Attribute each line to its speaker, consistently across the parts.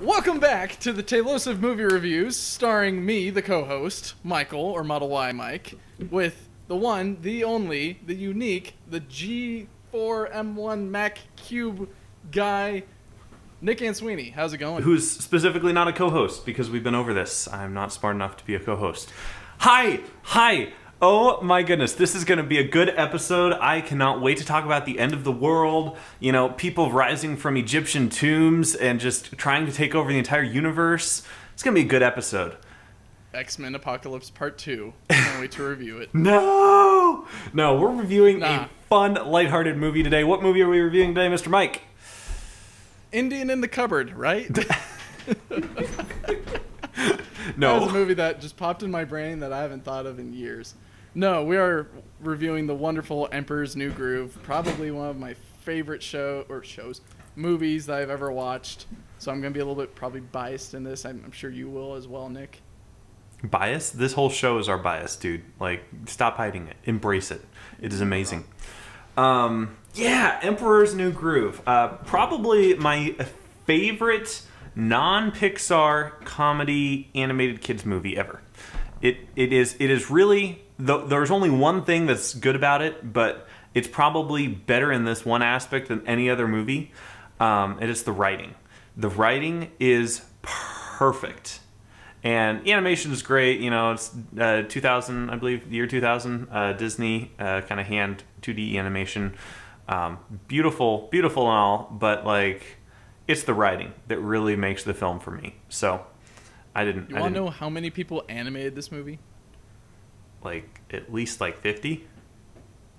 Speaker 1: Welcome back to the Tailosive Movie Reviews, starring me, the co-host, Michael, or Model Y Mike, with the one, the only, the unique, the G4M1 Mac Cube guy, Nick Ansuini. How's it going?
Speaker 2: Who's specifically not a co-host because we've been over this. I'm not smart enough to be a co-host. Hi, hi. Oh my goodness, this is going to be a good episode. I cannot wait to talk about the end of the world, you know, people rising from Egyptian tombs and just trying to take over the entire universe. It's going to be a good episode.
Speaker 1: X-Men Apocalypse Part 2. Can't wait to review it.
Speaker 2: No! No, we're reviewing
Speaker 1: Nah.
Speaker 2: a fun, lighthearted movie today. What movie are we reviewing today, Mr. Mike?
Speaker 1: Indian in the Cupboard, right?
Speaker 2: No.
Speaker 1: That was a movie that just popped in my brain that I haven't thought of in years. No, we are reviewing the wonderful Emperor's New Groove, probably one of my favorite show or shows, movies that I've ever watched. So I'm gonna be a little bit probably biased in this. I'm, I'm sure you will as well, Nick.
Speaker 2: bias this whole show is our bias dude. Like stop hiding it. Embrace it. It is amazing. Um yeah emperor's new groove. Uh probably my favorite non-pixar comedy animated kids movie ever. It it is it is really th- there's only one thing that's good about it but it's probably better in this one aspect than any other movie um, and it's the writing the writing is perfect and the animation is great. You know, it's uh, 2000, I believe, the year 2000. Uh, Disney uh, kind of hand 2D animation. Um, beautiful, beautiful and all, but like, it's the writing that really makes the film for me. So, I didn't.
Speaker 1: You
Speaker 2: I
Speaker 1: want to know how many people animated this movie?
Speaker 2: Like at least like 50.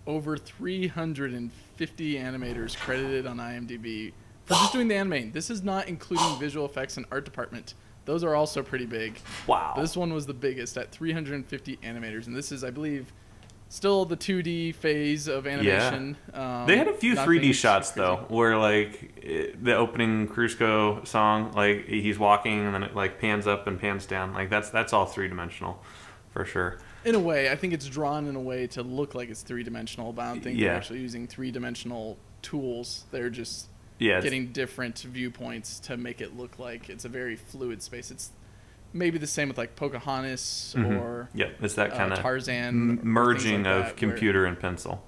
Speaker 1: Over 350 animators credited on IMDb for just doing the animating. This is not including visual effects and art department. Those are also pretty big.
Speaker 2: Wow.
Speaker 1: This one was the biggest at 350 animators, and this is, I believe, still the 2D phase of animation. Um,
Speaker 2: They had a few 3D shots
Speaker 1: crazy.
Speaker 2: though, where like it- the opening Cruisco song, like he's walking and then it like pans up and pans down. Like that's that's all three dimensional, for sure.
Speaker 1: In a way, I think it's drawn in a way to look like it's three dimensional, but I don't think
Speaker 2: Yeah.
Speaker 1: they're actually using three dimensional tools. They're just
Speaker 2: Yeah,
Speaker 1: getting different viewpoints to make it look like it's a very fluid space. It's maybe the same with like Pocahontas
Speaker 2: Mhm.
Speaker 1: or
Speaker 2: yeah, it's that
Speaker 1: uh,
Speaker 2: kind of
Speaker 1: Tarzan, or
Speaker 2: merging
Speaker 1: like
Speaker 2: of
Speaker 1: that, where-
Speaker 2: computer and pencil.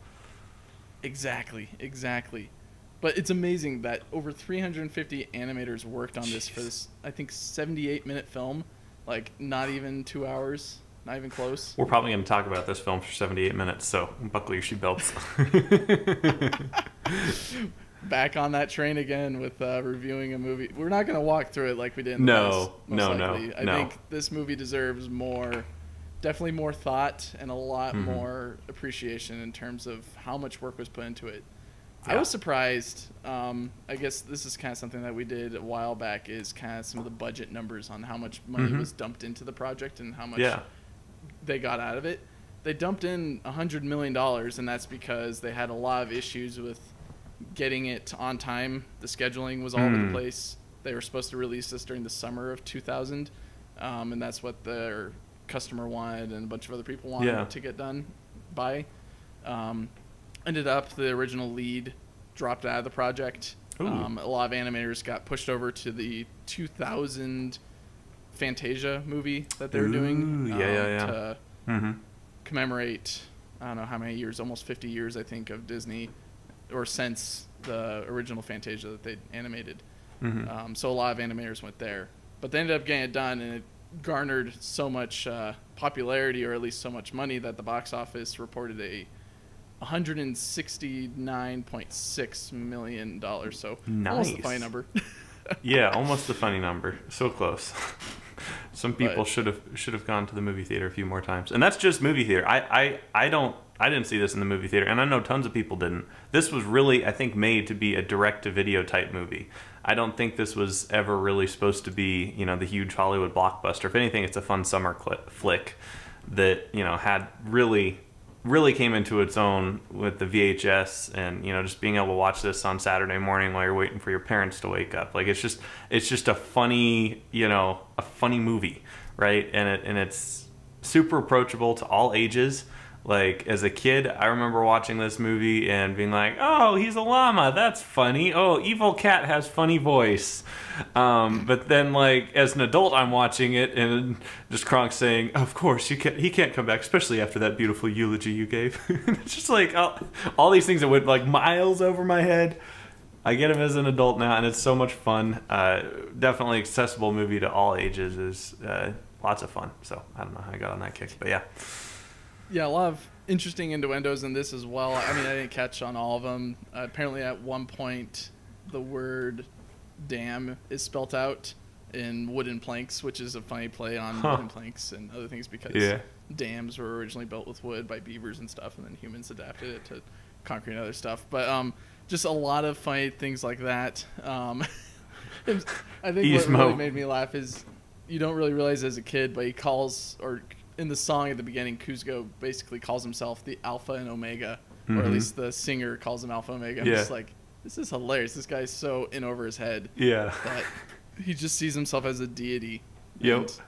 Speaker 1: Exactly, exactly. But it's amazing that over 350 animators worked on this for this, I think, 78 minute film. Like, not even two hours, not even close.
Speaker 2: We're probably going to talk about this film for 78 minutes, so buckle your seatbelts.
Speaker 1: Back on that train again with uh, reviewing a movie. We're not going to walk through it like we did in the
Speaker 2: No,
Speaker 1: past, most
Speaker 2: no, no.
Speaker 1: I
Speaker 2: no.
Speaker 1: think this movie deserves more, definitely more thought and a lot
Speaker 2: Mhm.
Speaker 1: more appreciation in terms of how much work was put into it. I was surprised. Um, I guess this is kind of something that we did a while back. Is kind of some of the budget numbers on how much money
Speaker 2: Mhm.
Speaker 1: was dumped into the project and how much
Speaker 2: yeah,
Speaker 1: they got out of it. They dumped in a hundred million dollars, and that's because they had a lot of issues with getting it on time. The scheduling was all over
Speaker 2: Hmm.
Speaker 1: the place. They were supposed to release this during the summer of 2000, um, and that's what their customer wanted, and a bunch of other people wanted
Speaker 2: Yeah.
Speaker 1: to get done by. Um, ended up the original lead dropped out of the project. Um, a lot of animators got pushed over to the 2000 Fantasia movie that they were doing.
Speaker 2: Ooh, yeah, yeah,
Speaker 1: um,
Speaker 2: yeah.
Speaker 1: To
Speaker 2: hmm
Speaker 1: commemorate, I don't know how many years, almost 50 years, I think, of Disney, or since the original Fantasia that they animated.
Speaker 2: hmm
Speaker 1: Um, so a lot of animators went there, but they ended up getting it done, and it garnered so much uh, popularity, or at least so much money, that the box office reported a 169.6 million dollars. So almost a
Speaker 2: Nice.
Speaker 1: funny number.
Speaker 2: yeah, almost a funny number. So close. Some people should have should have gone to the movie theater a few more times, and that's just movie theater. I, I I don't I didn't see this in the movie theater, and I know tons of people didn't. This was really I think made to be a direct to video type movie. I don't think this was ever really supposed to be you know the huge Hollywood blockbuster. If anything, it's a fun summer cli flick that you know had really really came into its own with the VHS and you know just being able to watch this on Saturday morning while you're waiting for your parents to wake up. Like it's just it's just a funny, you know, a funny movie, right? And it and it's super approachable to all ages. Like as a kid, I remember watching this movie and being like, "Oh, he's a llama. That's funny. Oh, evil cat has funny voice." Um, but then, like as an adult, I'm watching it and just Kronk saying, "Of course, you can't. He can't come back, especially after that beautiful eulogy you gave." it's just like all, all these things that went like miles over my head. I get him as an adult now, and it's so much fun. Uh, definitely accessible movie to all ages. is uh, lots of fun. So I don't know how I got on that kick, but yeah.
Speaker 1: Yeah, a lot of interesting innuendos in this as well. I mean, I didn't catch on all of them. Uh, apparently, at one point, the word "damn" is spelt out in wooden planks, which is a funny play on
Speaker 2: Huh.
Speaker 1: wooden planks and other things because
Speaker 2: Yeah.
Speaker 1: dams were originally built with wood by beavers and stuff, and then humans adapted it to concrete and other stuff. But um, just a lot of funny things like that. Um, I think what really made me laugh is you don't really realize as a kid, but he calls or in the song at the beginning, Kuzco basically calls himself the Alpha and Omega, or at
Speaker 2: Mhm.
Speaker 1: least the singer calls him Alpha Omega. I'm
Speaker 2: Yeah.
Speaker 1: just like, this is hilarious. This guy's so in over his head
Speaker 2: Yeah.
Speaker 1: that he just sees himself as a deity.
Speaker 2: Yep.
Speaker 1: And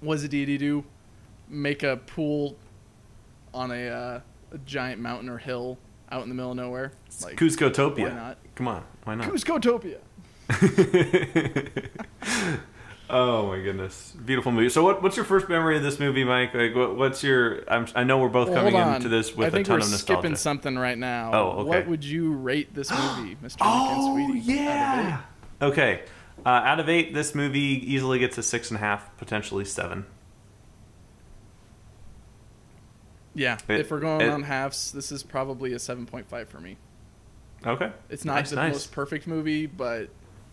Speaker 1: What does a deity do? Make a pool on a, uh, a giant mountain or hill out in the middle of nowhere. Like,
Speaker 2: Kuzcotopia.
Speaker 1: why not?
Speaker 2: Come on, why not?
Speaker 1: Kuzcotopia.
Speaker 2: oh my goodness, beautiful movie. So, what, what's your first memory of this movie, Mike? Like, what, what's your? I'm, I know we're both
Speaker 1: Well,
Speaker 2: coming into this with
Speaker 1: I think
Speaker 2: a ton
Speaker 1: we're
Speaker 2: of nostalgia.
Speaker 1: skipping something right now.
Speaker 2: Oh, okay.
Speaker 1: What would you rate this movie, Mr.
Speaker 2: Oh
Speaker 1: Lincoln Sweetie? out of
Speaker 2: yeah. Okay, uh, out of eight, this movie easily gets a six and a half, potentially seven.
Speaker 1: Yeah,
Speaker 2: It-
Speaker 1: if we're going
Speaker 2: it-
Speaker 1: on halves, this is probably a 7.5 for me.
Speaker 2: Okay,
Speaker 1: It's not
Speaker 2: Nice,
Speaker 1: the
Speaker 2: nice.
Speaker 1: most perfect movie, but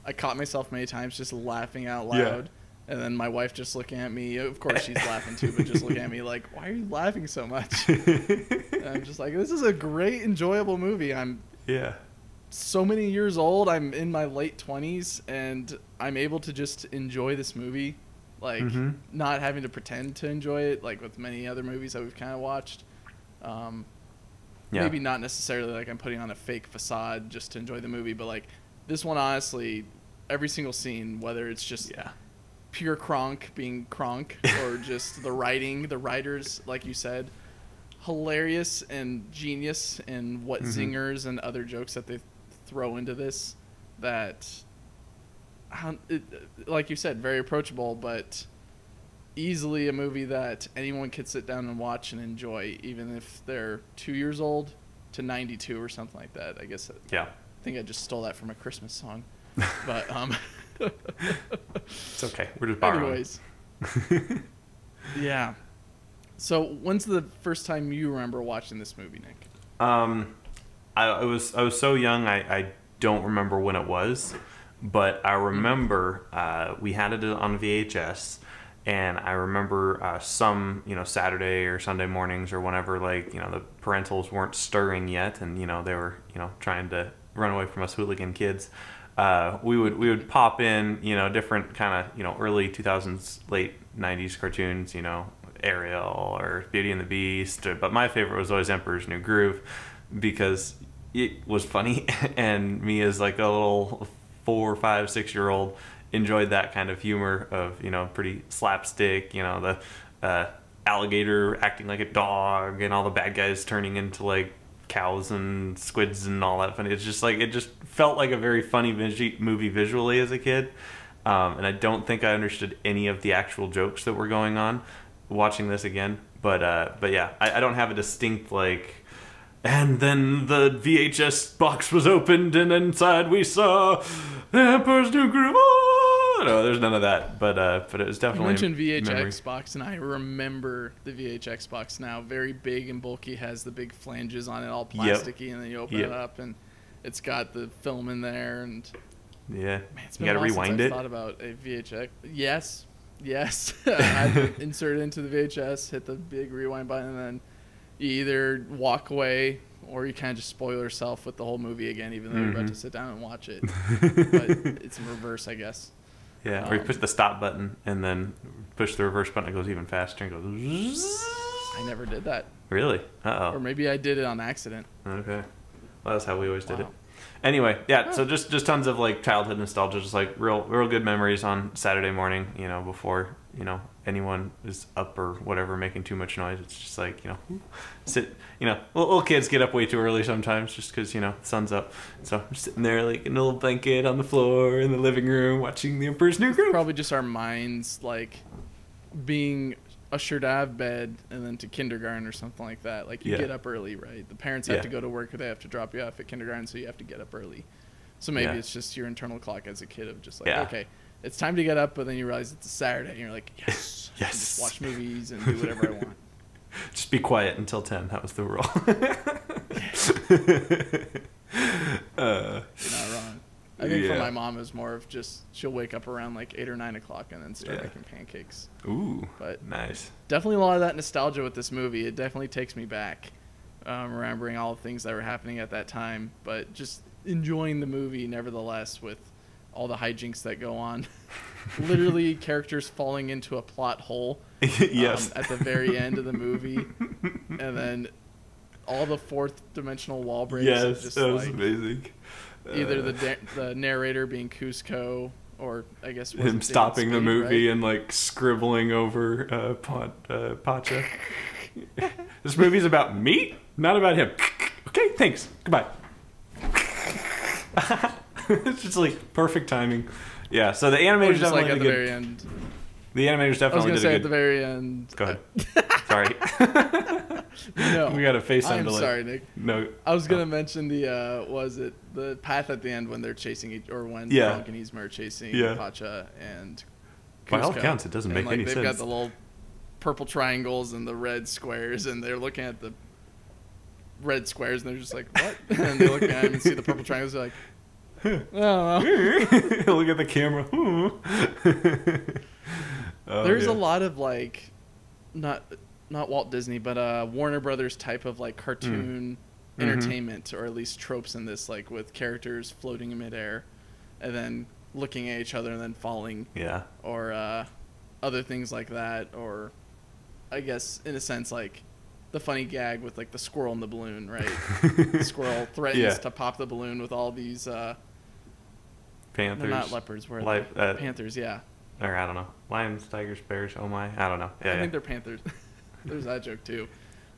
Speaker 1: I caught myself many times just laughing out
Speaker 2: Yeah.
Speaker 1: loud. And then my wife just looking at me. Of course, she's laughing too, but just looking at me like, "Why are you laughing so much?" And I'm just like, "This is a great, enjoyable movie." I'm
Speaker 2: yeah,
Speaker 1: so many years old. I'm in my late 20s, and I'm able to just enjoy this movie, like
Speaker 2: Mhm.
Speaker 1: not having to pretend to enjoy it, like with many other movies that we've kind of watched. Um,
Speaker 2: yeah.
Speaker 1: maybe not necessarily like I'm putting on a fake facade just to enjoy the movie, but like this one, honestly, every single scene, whether it's just
Speaker 2: Yeah.
Speaker 1: pure Kronk being Kronk or just the writing, the writers, like you said, hilarious and genius in what
Speaker 2: Mhm.
Speaker 1: zingers and other jokes that they throw into this. That, it, like you said, very approachable, but easily a movie that anyone could sit down and watch and enjoy, even if they're two years old to 92 or something like that. I guess
Speaker 2: yeah I
Speaker 1: think I just stole that from a Christmas song. But, um,
Speaker 2: It's okay. We're just borrowing.
Speaker 1: anyways, yeah. So, when's the first time you remember watching this movie, Nick?
Speaker 2: Um, I, I was I was so young. I, I don't remember when it was, but I remember uh, we had it on VHS, and I remember uh, some you know Saturday or Sunday mornings or whenever like you know the parentals weren't stirring yet, and you know they were you know trying to run away from us hooligan kids. Uh, we would we would pop in you know different kind of you know early 2000s late 90s cartoons you know Ariel or Beauty and the Beast or, but my favorite was always Emperor's New Groove because it was funny and me as like a little four five six year old enjoyed that kind of humor of you know pretty slapstick you know the uh, alligator acting like a dog and all the bad guys turning into like cows and squids and all that funny. It's just like it just felt like a very funny movie visually as a kid, um, and I don't think I understood any of the actual jokes that were going on watching this again. But uh, but yeah, I, I don't have a distinct like. And then the VHS box was opened, and inside we saw Emperor's New Groove. Oh! No, there's none of that. But uh, but it was
Speaker 1: You
Speaker 2: definitely
Speaker 1: mentioned VHX
Speaker 2: memory.
Speaker 1: box, and I remember the VHX box now. Very big and bulky, has the big flanges on it, all
Speaker 2: Yep.
Speaker 1: plasticky, and then you open
Speaker 2: Yep.
Speaker 1: it up, and it's got the film in there. And
Speaker 2: Yeah,
Speaker 1: man, it's
Speaker 2: you got to rewind it.
Speaker 1: Thought about a VHX? Yes, yes. I insert it into the VHS, hit the big rewind button, and then you either walk away or you kind of just spoil yourself with the whole movie again, even though you're about to sit down and watch it. but it's in reverse, I guess.
Speaker 2: Yeah, or you push the stop button and then push the reverse button. It goes even faster and goes.
Speaker 1: I never did that,
Speaker 2: Really? Uh
Speaker 1: or
Speaker 2: oh.
Speaker 1: maybe I did it on accident.
Speaker 2: Okay. Well, that's how we always did it. Anyway, yeah. So just just tons of like childhood nostalgia, just like real real good memories on Saturday morning. You know, before you know anyone is up or whatever making too much noise, it's just like you know sit. You know, little, kids get up way too early sometimes just because you know the sun's up. So I'm sitting there like in a little blanket on the floor in the living room watching The Emperor's New Groove.
Speaker 1: Probably just our minds like being ushered out of bed and then to kindergarten or something like that. Like you
Speaker 2: Yeah.
Speaker 1: get up early, right? The parents have
Speaker 2: Yeah.
Speaker 1: to go to work or they have to drop you off at kindergarten, so you have to get up early. So maybe
Speaker 2: Yeah.
Speaker 1: it's just your internal clock as a kid of just like, okay, it's time to get up, but then you realize it's a Saturday and you're like, yes,
Speaker 2: Yes.
Speaker 1: just watch movies and do whatever I want.
Speaker 2: Just be quiet until ten. That was the rule. uh,
Speaker 1: You're not wrong. I think for my mom, it was more of just she'll wake up around like eight or nine o'clock and then start
Speaker 2: Yeah.
Speaker 1: making pancakes.
Speaker 2: ooh,
Speaker 1: But
Speaker 2: nice.
Speaker 1: definitely a lot of that nostalgia with this movie. It definitely takes me back, um, remembering all the things that were happening at that time. But just enjoying the movie, nevertheless, with all the hijinks that go on. Literally, characters falling into a plot hole
Speaker 2: yes.
Speaker 1: um, at the very end of the movie, and then all the fourth dimensional wall breaks.
Speaker 2: yes,
Speaker 1: just
Speaker 2: that was
Speaker 1: like,
Speaker 2: amazing.
Speaker 1: either
Speaker 2: Uh,
Speaker 1: the da- the narrator being Kuzco, or I guess
Speaker 2: him stopping the movie
Speaker 1: right?
Speaker 2: and like scribbling over uh, Pot, uh, Pacha. this movie's about me, not about him. okay, thanks. Goodbye. It's just like perfect timing. Yeah, so the
Speaker 1: Or
Speaker 2: animators
Speaker 1: just like
Speaker 2: definitely
Speaker 1: at
Speaker 2: did
Speaker 1: the
Speaker 2: good.
Speaker 1: very end.
Speaker 2: The animators definitely.
Speaker 1: I was gonna say
Speaker 2: a
Speaker 1: at the very end.
Speaker 2: Go ahead. Sorry.
Speaker 1: No,
Speaker 2: we got a FaceTime
Speaker 1: I'm
Speaker 2: delay.
Speaker 1: sorry, Nick.
Speaker 2: No.
Speaker 1: I was gonna
Speaker 2: Oh.
Speaker 1: mention the uh, was it the path at the end when they're chasing each, or when
Speaker 2: Yeah.
Speaker 1: Falcon and Yzma are chasing
Speaker 2: Yeah.
Speaker 1: Pacha and.
Speaker 2: By all
Speaker 1: Kuzco.
Speaker 2: accounts, it doesn't
Speaker 1: And,
Speaker 2: make
Speaker 1: like,
Speaker 2: any
Speaker 1: they've
Speaker 2: sense.
Speaker 1: got the little purple triangles and the red squares, and they're looking at the red squares, and they're just like, "What?" and they look at him and see the purple triangles. They're like, "I don't know."
Speaker 2: Look at the camera. Oh,
Speaker 1: There's
Speaker 2: yeah.
Speaker 1: a lot of like, not not Walt Disney, but uh, Warner Brothers type of like cartoon
Speaker 2: Mhm.
Speaker 1: entertainment, or at least tropes in this, like with characters floating in midair, and then looking at each other and then falling,
Speaker 2: Yeah.
Speaker 1: or uh, other things like that, or I guess in a sense like the funny gag with like the squirrel in the balloon, right? the squirrel threatens
Speaker 2: Yeah.
Speaker 1: to pop the balloon with all these. Uh,
Speaker 2: Panthers.
Speaker 1: they're not leopards, where
Speaker 2: Li- uh,
Speaker 1: panthers? Yeah,
Speaker 2: Or I don't know. Lions, tigers, bears. Oh my. I don't know. Yeah.
Speaker 1: I
Speaker 2: yeah.
Speaker 1: think they're panthers. There's that joke too.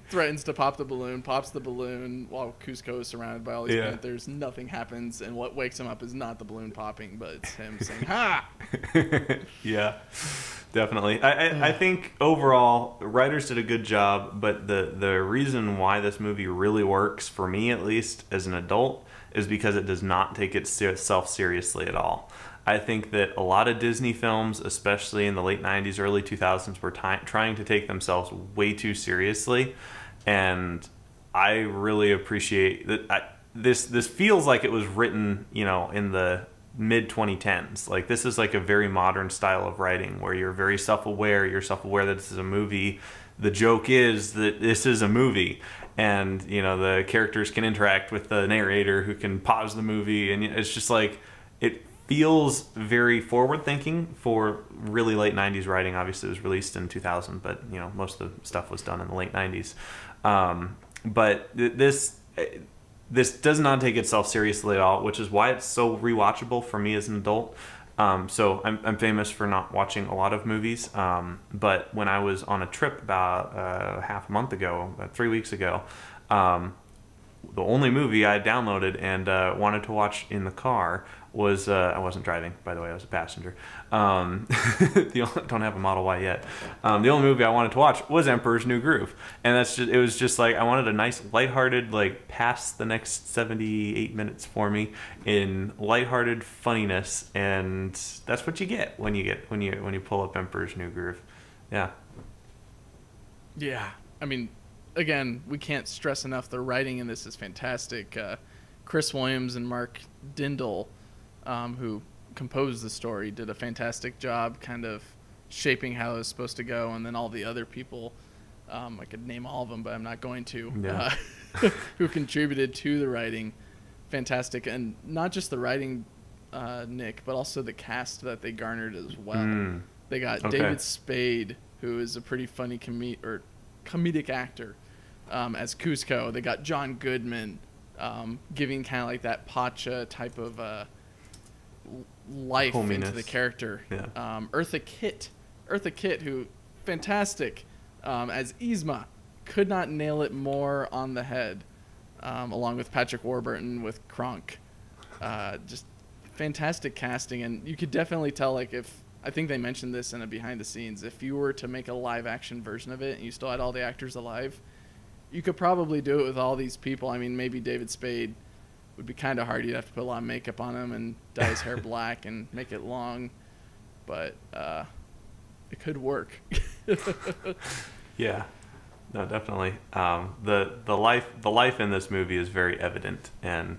Speaker 1: Threatens to pop the balloon, pops the balloon while Kuzco is surrounded by all these
Speaker 2: Yeah.
Speaker 1: panthers. Nothing happens, and what wakes him up is not the balloon popping, but it's him saying "Ha!"
Speaker 2: yeah, definitely. I, I, I think overall, writers did a good job, but the, the reason why this movie really works, for me at least, as an adult, is because it does not take itself seriously at all. I think that a lot of Disney films, especially in the late 90s, early 2000s, were trying to take themselves way too seriously. And I really appreciate that. I, this this feels like it was written, you know, in the mid 2010s. Like this is like a very modern style of writing where you're very self-aware. You're self-aware that this is a movie. The joke is that this is a movie, and you know the characters can interact with the narrator who can pause the movie, and it's just like it feels very forward thinking for really late 90s writing obviously it was released in 2000 but you know most of the stuff was done in the late 90s um, but th- this this does not take itself seriously at all which is why it's so rewatchable for me as an adult. Um, so I'm, I'm famous for not watching a lot of movies. Um, but when i was on a trip about uh, half a month ago about three weeks ago um, the only movie I downloaded and uh, wanted to watch in the car was uh, I wasn't driving, by the way, I was a passenger. Um, the only, don't have a Model Y yet. Um, the only movie I wanted to watch was Emperor's New Groove, and that's just it was just like I wanted a nice lighthearted like pass the next seventy eight minutes for me in lighthearted funniness, and that's what you get when you get when you when you pull up Emperor's New Groove. Yeah,
Speaker 1: Yeah, I mean, again, we can't stress enough. The writing in this is fantastic. Uh, Chris Williams and Mark Dindal, um, who composed the story, did a fantastic job, kind of shaping how it was supposed to go, and then all the other people. Um, I could name all of them, but I'm not going to.
Speaker 2: Yeah.
Speaker 1: Uh, who contributed to the writing? Fantastic, and not just the writing, uh, Nick, but also the cast that they garnered as well.
Speaker 2: Mm.
Speaker 1: They got
Speaker 2: Okay.
Speaker 1: David Spade, who is a pretty funny com- or comedic actor, um, as Kuzco. They got John Goodman, um, giving kind of like that Pacha type of uh, life into the character.
Speaker 2: Yeah.
Speaker 1: Um, Eartha Kitt, Eartha Kitt, who fantastic um, as Yzma, could not nail it more on the head. Um, along with Patrick Warburton with Kronk, uh, just fantastic casting, and you could definitely tell like if I think they mentioned this in a behind the scenes. If you were to make a live action version of it and you still had all the actors alive, you could probably do it with all these people. I mean, maybe David Spade would be kind of hard. You'd have to put a lot of makeup on him and dye his hair black and make it long, but uh, it could work.
Speaker 2: Yeah, no, definitely. Um, the the life the life in this movie is very evident, and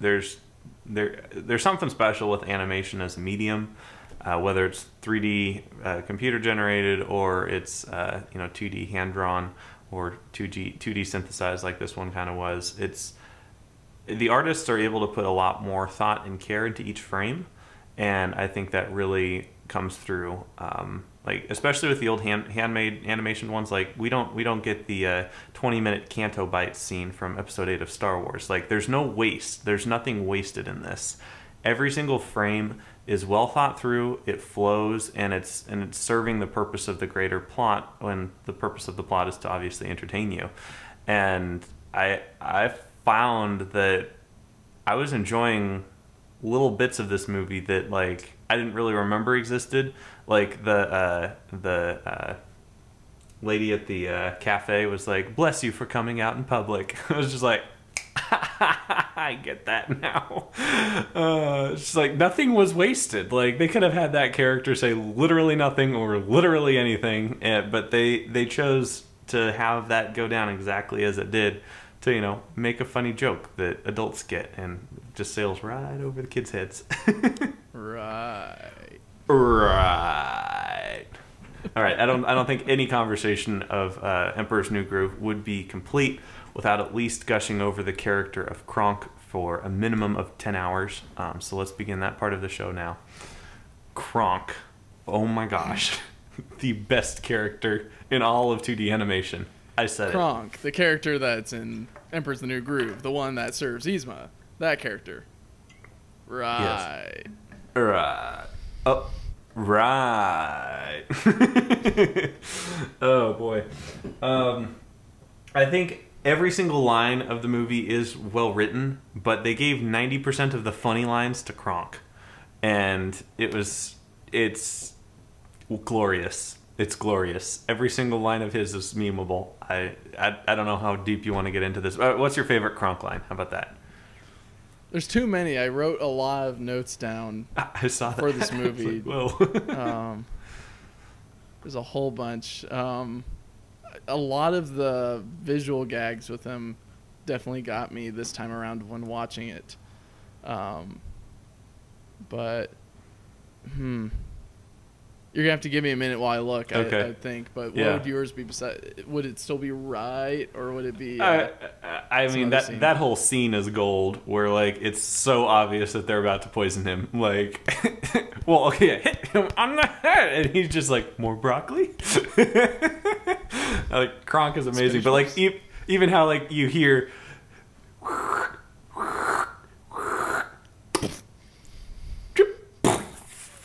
Speaker 2: there's there there's something special with animation as a medium, uh, whether it's 3D uh, computer generated or it's uh, you know 2D hand drawn or 2D 2D synthesized like this one kind of was. It's the artists are able to put a lot more thought and care into each frame, and I think that really comes through. Um, like especially with the old hand, handmade animation ones, like we don't we don't get the uh, 20 minute Canto Bight scene from Episode 8 of Star Wars. Like there's no waste. There's nothing wasted in this. Every single frame is well thought through. It flows and it's and it's serving the purpose of the greater plot. When the purpose of the plot is to obviously entertain you, and I I found that I was enjoying little bits of this movie that like I didn't really remember existed. Like the uh, the uh, lady at the uh, cafe was like, "Bless you for coming out in public." I was just like, I get that now. Uh, it's like nothing was wasted. Like they could have had that character say literally nothing or literally anything, eh, but they they chose to have that go down exactly as it did to you know make a funny joke that adults get and just sails right over the kids' heads.
Speaker 1: right.
Speaker 2: Right. All right. I don't. I don't think any conversation of uh, Emperor's New Groove would be complete without at least gushing over the character of Kronk for a minimum of ten hours. Um, so let's begin that part of the show now. Kronk. Oh my gosh, the best character in all of 2D animation. I said
Speaker 1: Kronk, the character that's in Emperor's the New Groove, the one that serves Yzma, that character. Right.
Speaker 2: it. Right. Oh. Right. oh boy. Um, I think every single line of the movie is well written, but they gave 90% of the funny lines to Kronk. And it was, it's glorious. It's glorious. Every single line of his is memeable. I, I, I don't know how deep you want to get into this. Uh, What's your favorite Kronk line? How about that?
Speaker 1: There's too many. I wrote a lot of notes down.
Speaker 2: I saw that.
Speaker 1: For this movie.
Speaker 2: like, Whoa.
Speaker 1: Um, there's a whole bunch. Um, a lot of the visual gags with him definitely got me this time around when watching it. Um, but, hmm. You're gonna have to give me a minute while I look.
Speaker 2: Okay.
Speaker 1: I, I think, but what
Speaker 2: Yeah.
Speaker 1: would yours be? Beside, would it still be right, or would it be?
Speaker 2: I,
Speaker 1: Uh,
Speaker 2: I
Speaker 1: It's
Speaker 2: mean that
Speaker 1: scene.
Speaker 2: that whole scene is gold. Where like it's so obvious that they're about to poison him. Like, well, okay, hit him on the head, and he's just like more broccoli. like Kronk is amazing, but like e- even how like you hear.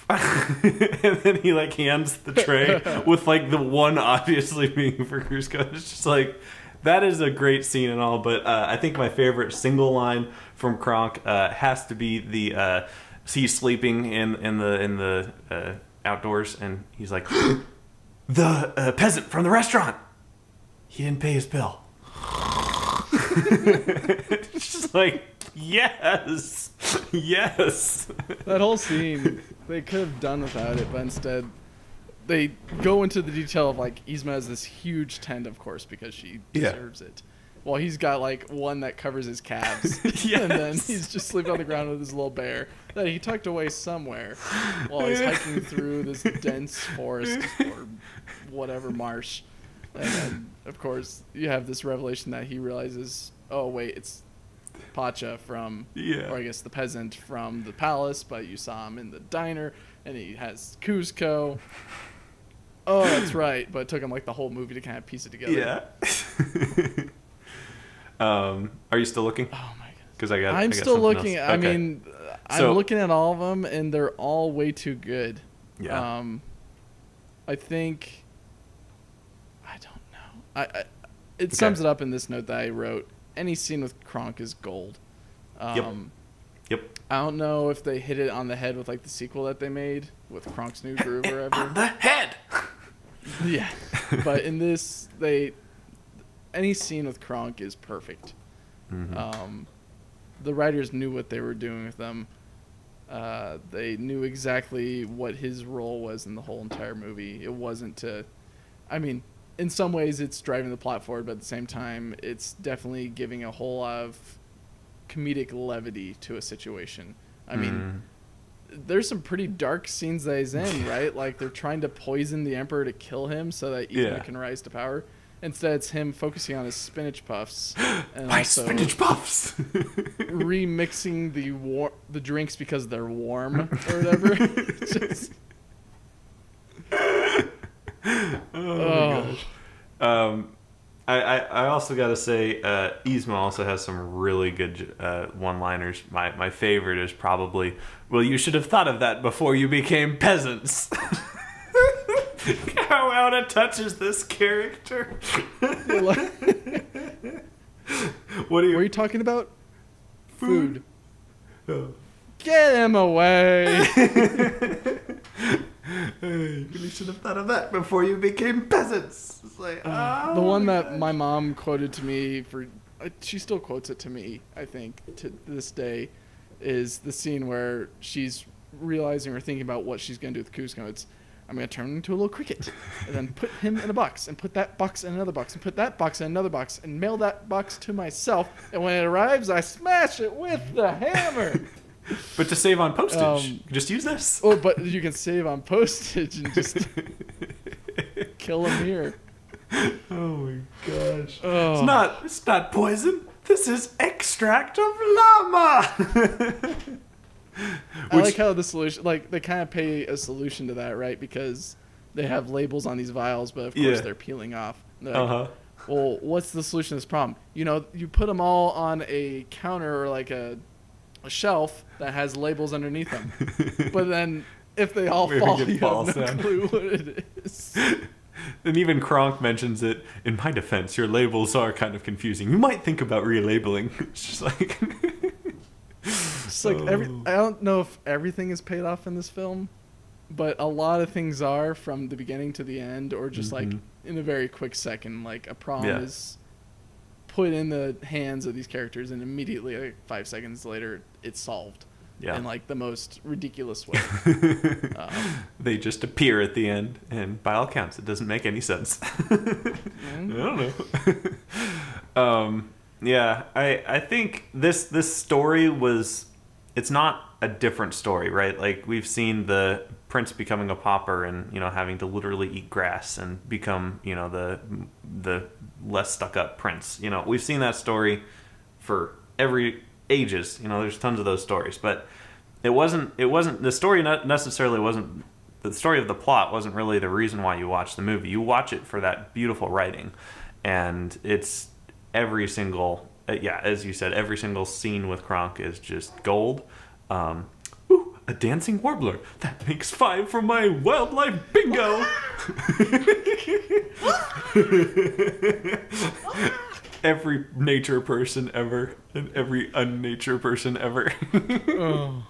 Speaker 2: and then he like hands the tray with like the one obviously being for Kuzco. It's just like that is a great scene and all, but uh, I think my favorite single line from Kronk uh, has to be the uh, he's sleeping in in the in the uh, outdoors and he's like the uh, peasant from the restaurant. He didn't pay his bill. it's just like yes, yes.
Speaker 1: that whole scene they could have done without it but instead they go into the detail of like Yzma has this huge tent of course because she
Speaker 2: Yeah.
Speaker 1: deserves it. Well he's got like one that covers his calves. And then he's just sleeping on the ground with his little bear that he tucked away somewhere while he's hiking through this dense forest or whatever marsh. And then of course you have this revelation that he realizes oh wait it's Pacha from,
Speaker 2: Yeah.
Speaker 1: or I guess the peasant from the palace, but you saw him in the diner, and he has Kuzco. Oh, that's right. But it took him like the whole movie to kind of piece it together.
Speaker 2: Yeah. um, are you still looking?
Speaker 1: Oh my god.
Speaker 2: Because I got. I
Speaker 1: I'm
Speaker 2: got
Speaker 1: still looking.
Speaker 2: else.
Speaker 1: I
Speaker 2: Okay.
Speaker 1: mean, I'm looking at all of them, and they're all way too good.
Speaker 2: Yeah.
Speaker 1: Um, I think I don't know. I, I it sums it up in this note that I wrote. Any scene with Kronk is gold. Um,
Speaker 2: Yep. Yep.
Speaker 1: I don't know if they hit it on the head with like the sequel that they made with Kronk's New Groove or
Speaker 2: On the head.
Speaker 1: yeah, but in this, they any scene with Kronk is perfect.
Speaker 2: Mhm.
Speaker 1: Um, the writers knew what they were doing with them. Uh, they knew exactly what his role was in the whole entire movie. It wasn't to, I mean, in some ways it's driving the plot forward, but at the same time, it's definitely giving a whole lot of comedic levity to a situation. I mean,
Speaker 2: Mm.
Speaker 1: there's some pretty dark scenes that he's in, right? Like they're trying to poison the emperor to kill him so that Yzma
Speaker 2: Yeah.
Speaker 1: can rise to power. Instead, it's him focusing on his spinach puffs and
Speaker 2: my
Speaker 1: also
Speaker 2: spinach puffs.
Speaker 1: remixing the war- the drinks because they're warm or whatever. Just-
Speaker 2: oh, my
Speaker 1: Oh.
Speaker 2: gosh. Um, I, I, I also got to say, uh, Yzma also has some really good uh, one-liners. My my favorite is probably, "Well, you should have thought of that before you became peasants." How out of touch is this character?
Speaker 1: what
Speaker 2: do you?
Speaker 1: are you talking about? Food.
Speaker 2: Oh.
Speaker 1: Get him away.
Speaker 2: Hey, you really should have thought of that before you became peasants. It's like,
Speaker 1: the one that my mom quoted to me for uh, she still quotes it to me i think to this day is the scene where she's realizing or thinking about what she's going to do with Kuzco. It's I'm going to turn him into a little cricket and then put him in a box and put that box in another box and put that box in another box and mail that box to myself. And when it arrives, I smash it with the hammer.
Speaker 2: But to save on postage,
Speaker 1: Um,
Speaker 2: just use this.
Speaker 1: oh, but you can save on postage and just kill him here.
Speaker 2: oh my gosh.
Speaker 1: Oh.
Speaker 2: It's not it's not poison. This is extract of llama.
Speaker 1: I like how the solution, like they kind of pay a solution to that, right? Because they have labels on these vials, but of course
Speaker 2: Yeah.
Speaker 1: they're peeling off. They're like,
Speaker 2: uh-huh.
Speaker 1: well, what's the solution to this problem? You know, you put them all on a counter or like a, a shelf that has labels underneath them. but then if they all
Speaker 2: Where
Speaker 1: fall, you have no clue what it is.
Speaker 2: And even Kronk mentions it. In my defense, your labels are kind of confusing. You might think about relabeling. It's just like
Speaker 1: It's like every.
Speaker 2: Oh.
Speaker 1: I don't know if everything is paid off in this film, but a lot of things are from the beginning to the end, or just like
Speaker 2: Mhm.
Speaker 1: in a very quick second. Like a problem
Speaker 2: Yeah.
Speaker 1: is put in the hands of these characters, and immediately, like five seconds later, it's solved
Speaker 2: yeah.
Speaker 1: in like the most ridiculous way. um,
Speaker 2: they just appear at the end, and by all counts, it doesn't make any sense. I don't know. um, yeah, I I think this this story was it's not a different story, right? Like we've seen the prince becoming a pauper and you know having to literally eat grass and become you know the the less stuck up prince. You know we've seen that story for every ages. You know there's tons of those stories, but it wasn't it wasn't the story not necessarily wasn't the story of the plot wasn't really the reason why you watch the movie. You watch it for that beautiful writing, and it's every single uh, yeah, as you said, every single scene with Kronk is just gold. Um, a dancing warbler that makes five for my wildlife bingo. every nature person ever, and every unnature person ever.
Speaker 1: oh,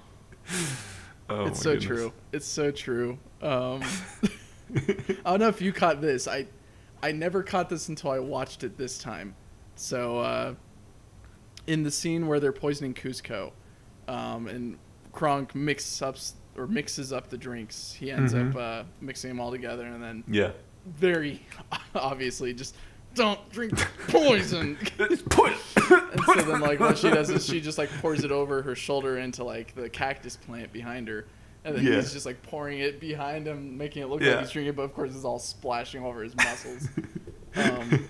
Speaker 2: Oh,
Speaker 1: it's so
Speaker 2: goodness.
Speaker 1: true. It's so true. Um, I don't know if you caught this. I I never caught this until I watched it this time. So uh, in the scene where they're poisoning Kuzco, um, and Kronk mixes up or mixes up the drinks, he ends
Speaker 2: Mhm.
Speaker 1: up uh, mixing them all together, and then
Speaker 2: Yeah.
Speaker 1: very obviously just don't drink poison.
Speaker 2: It's put.
Speaker 1: And so then, like, what she does is she just like pours it over her shoulder into like the cactus plant behind her, and then
Speaker 2: Yeah.
Speaker 1: he's just like pouring it behind him, making it look
Speaker 2: Yeah.
Speaker 1: like he's drinking, but of course it's all splashing over his muscles. um,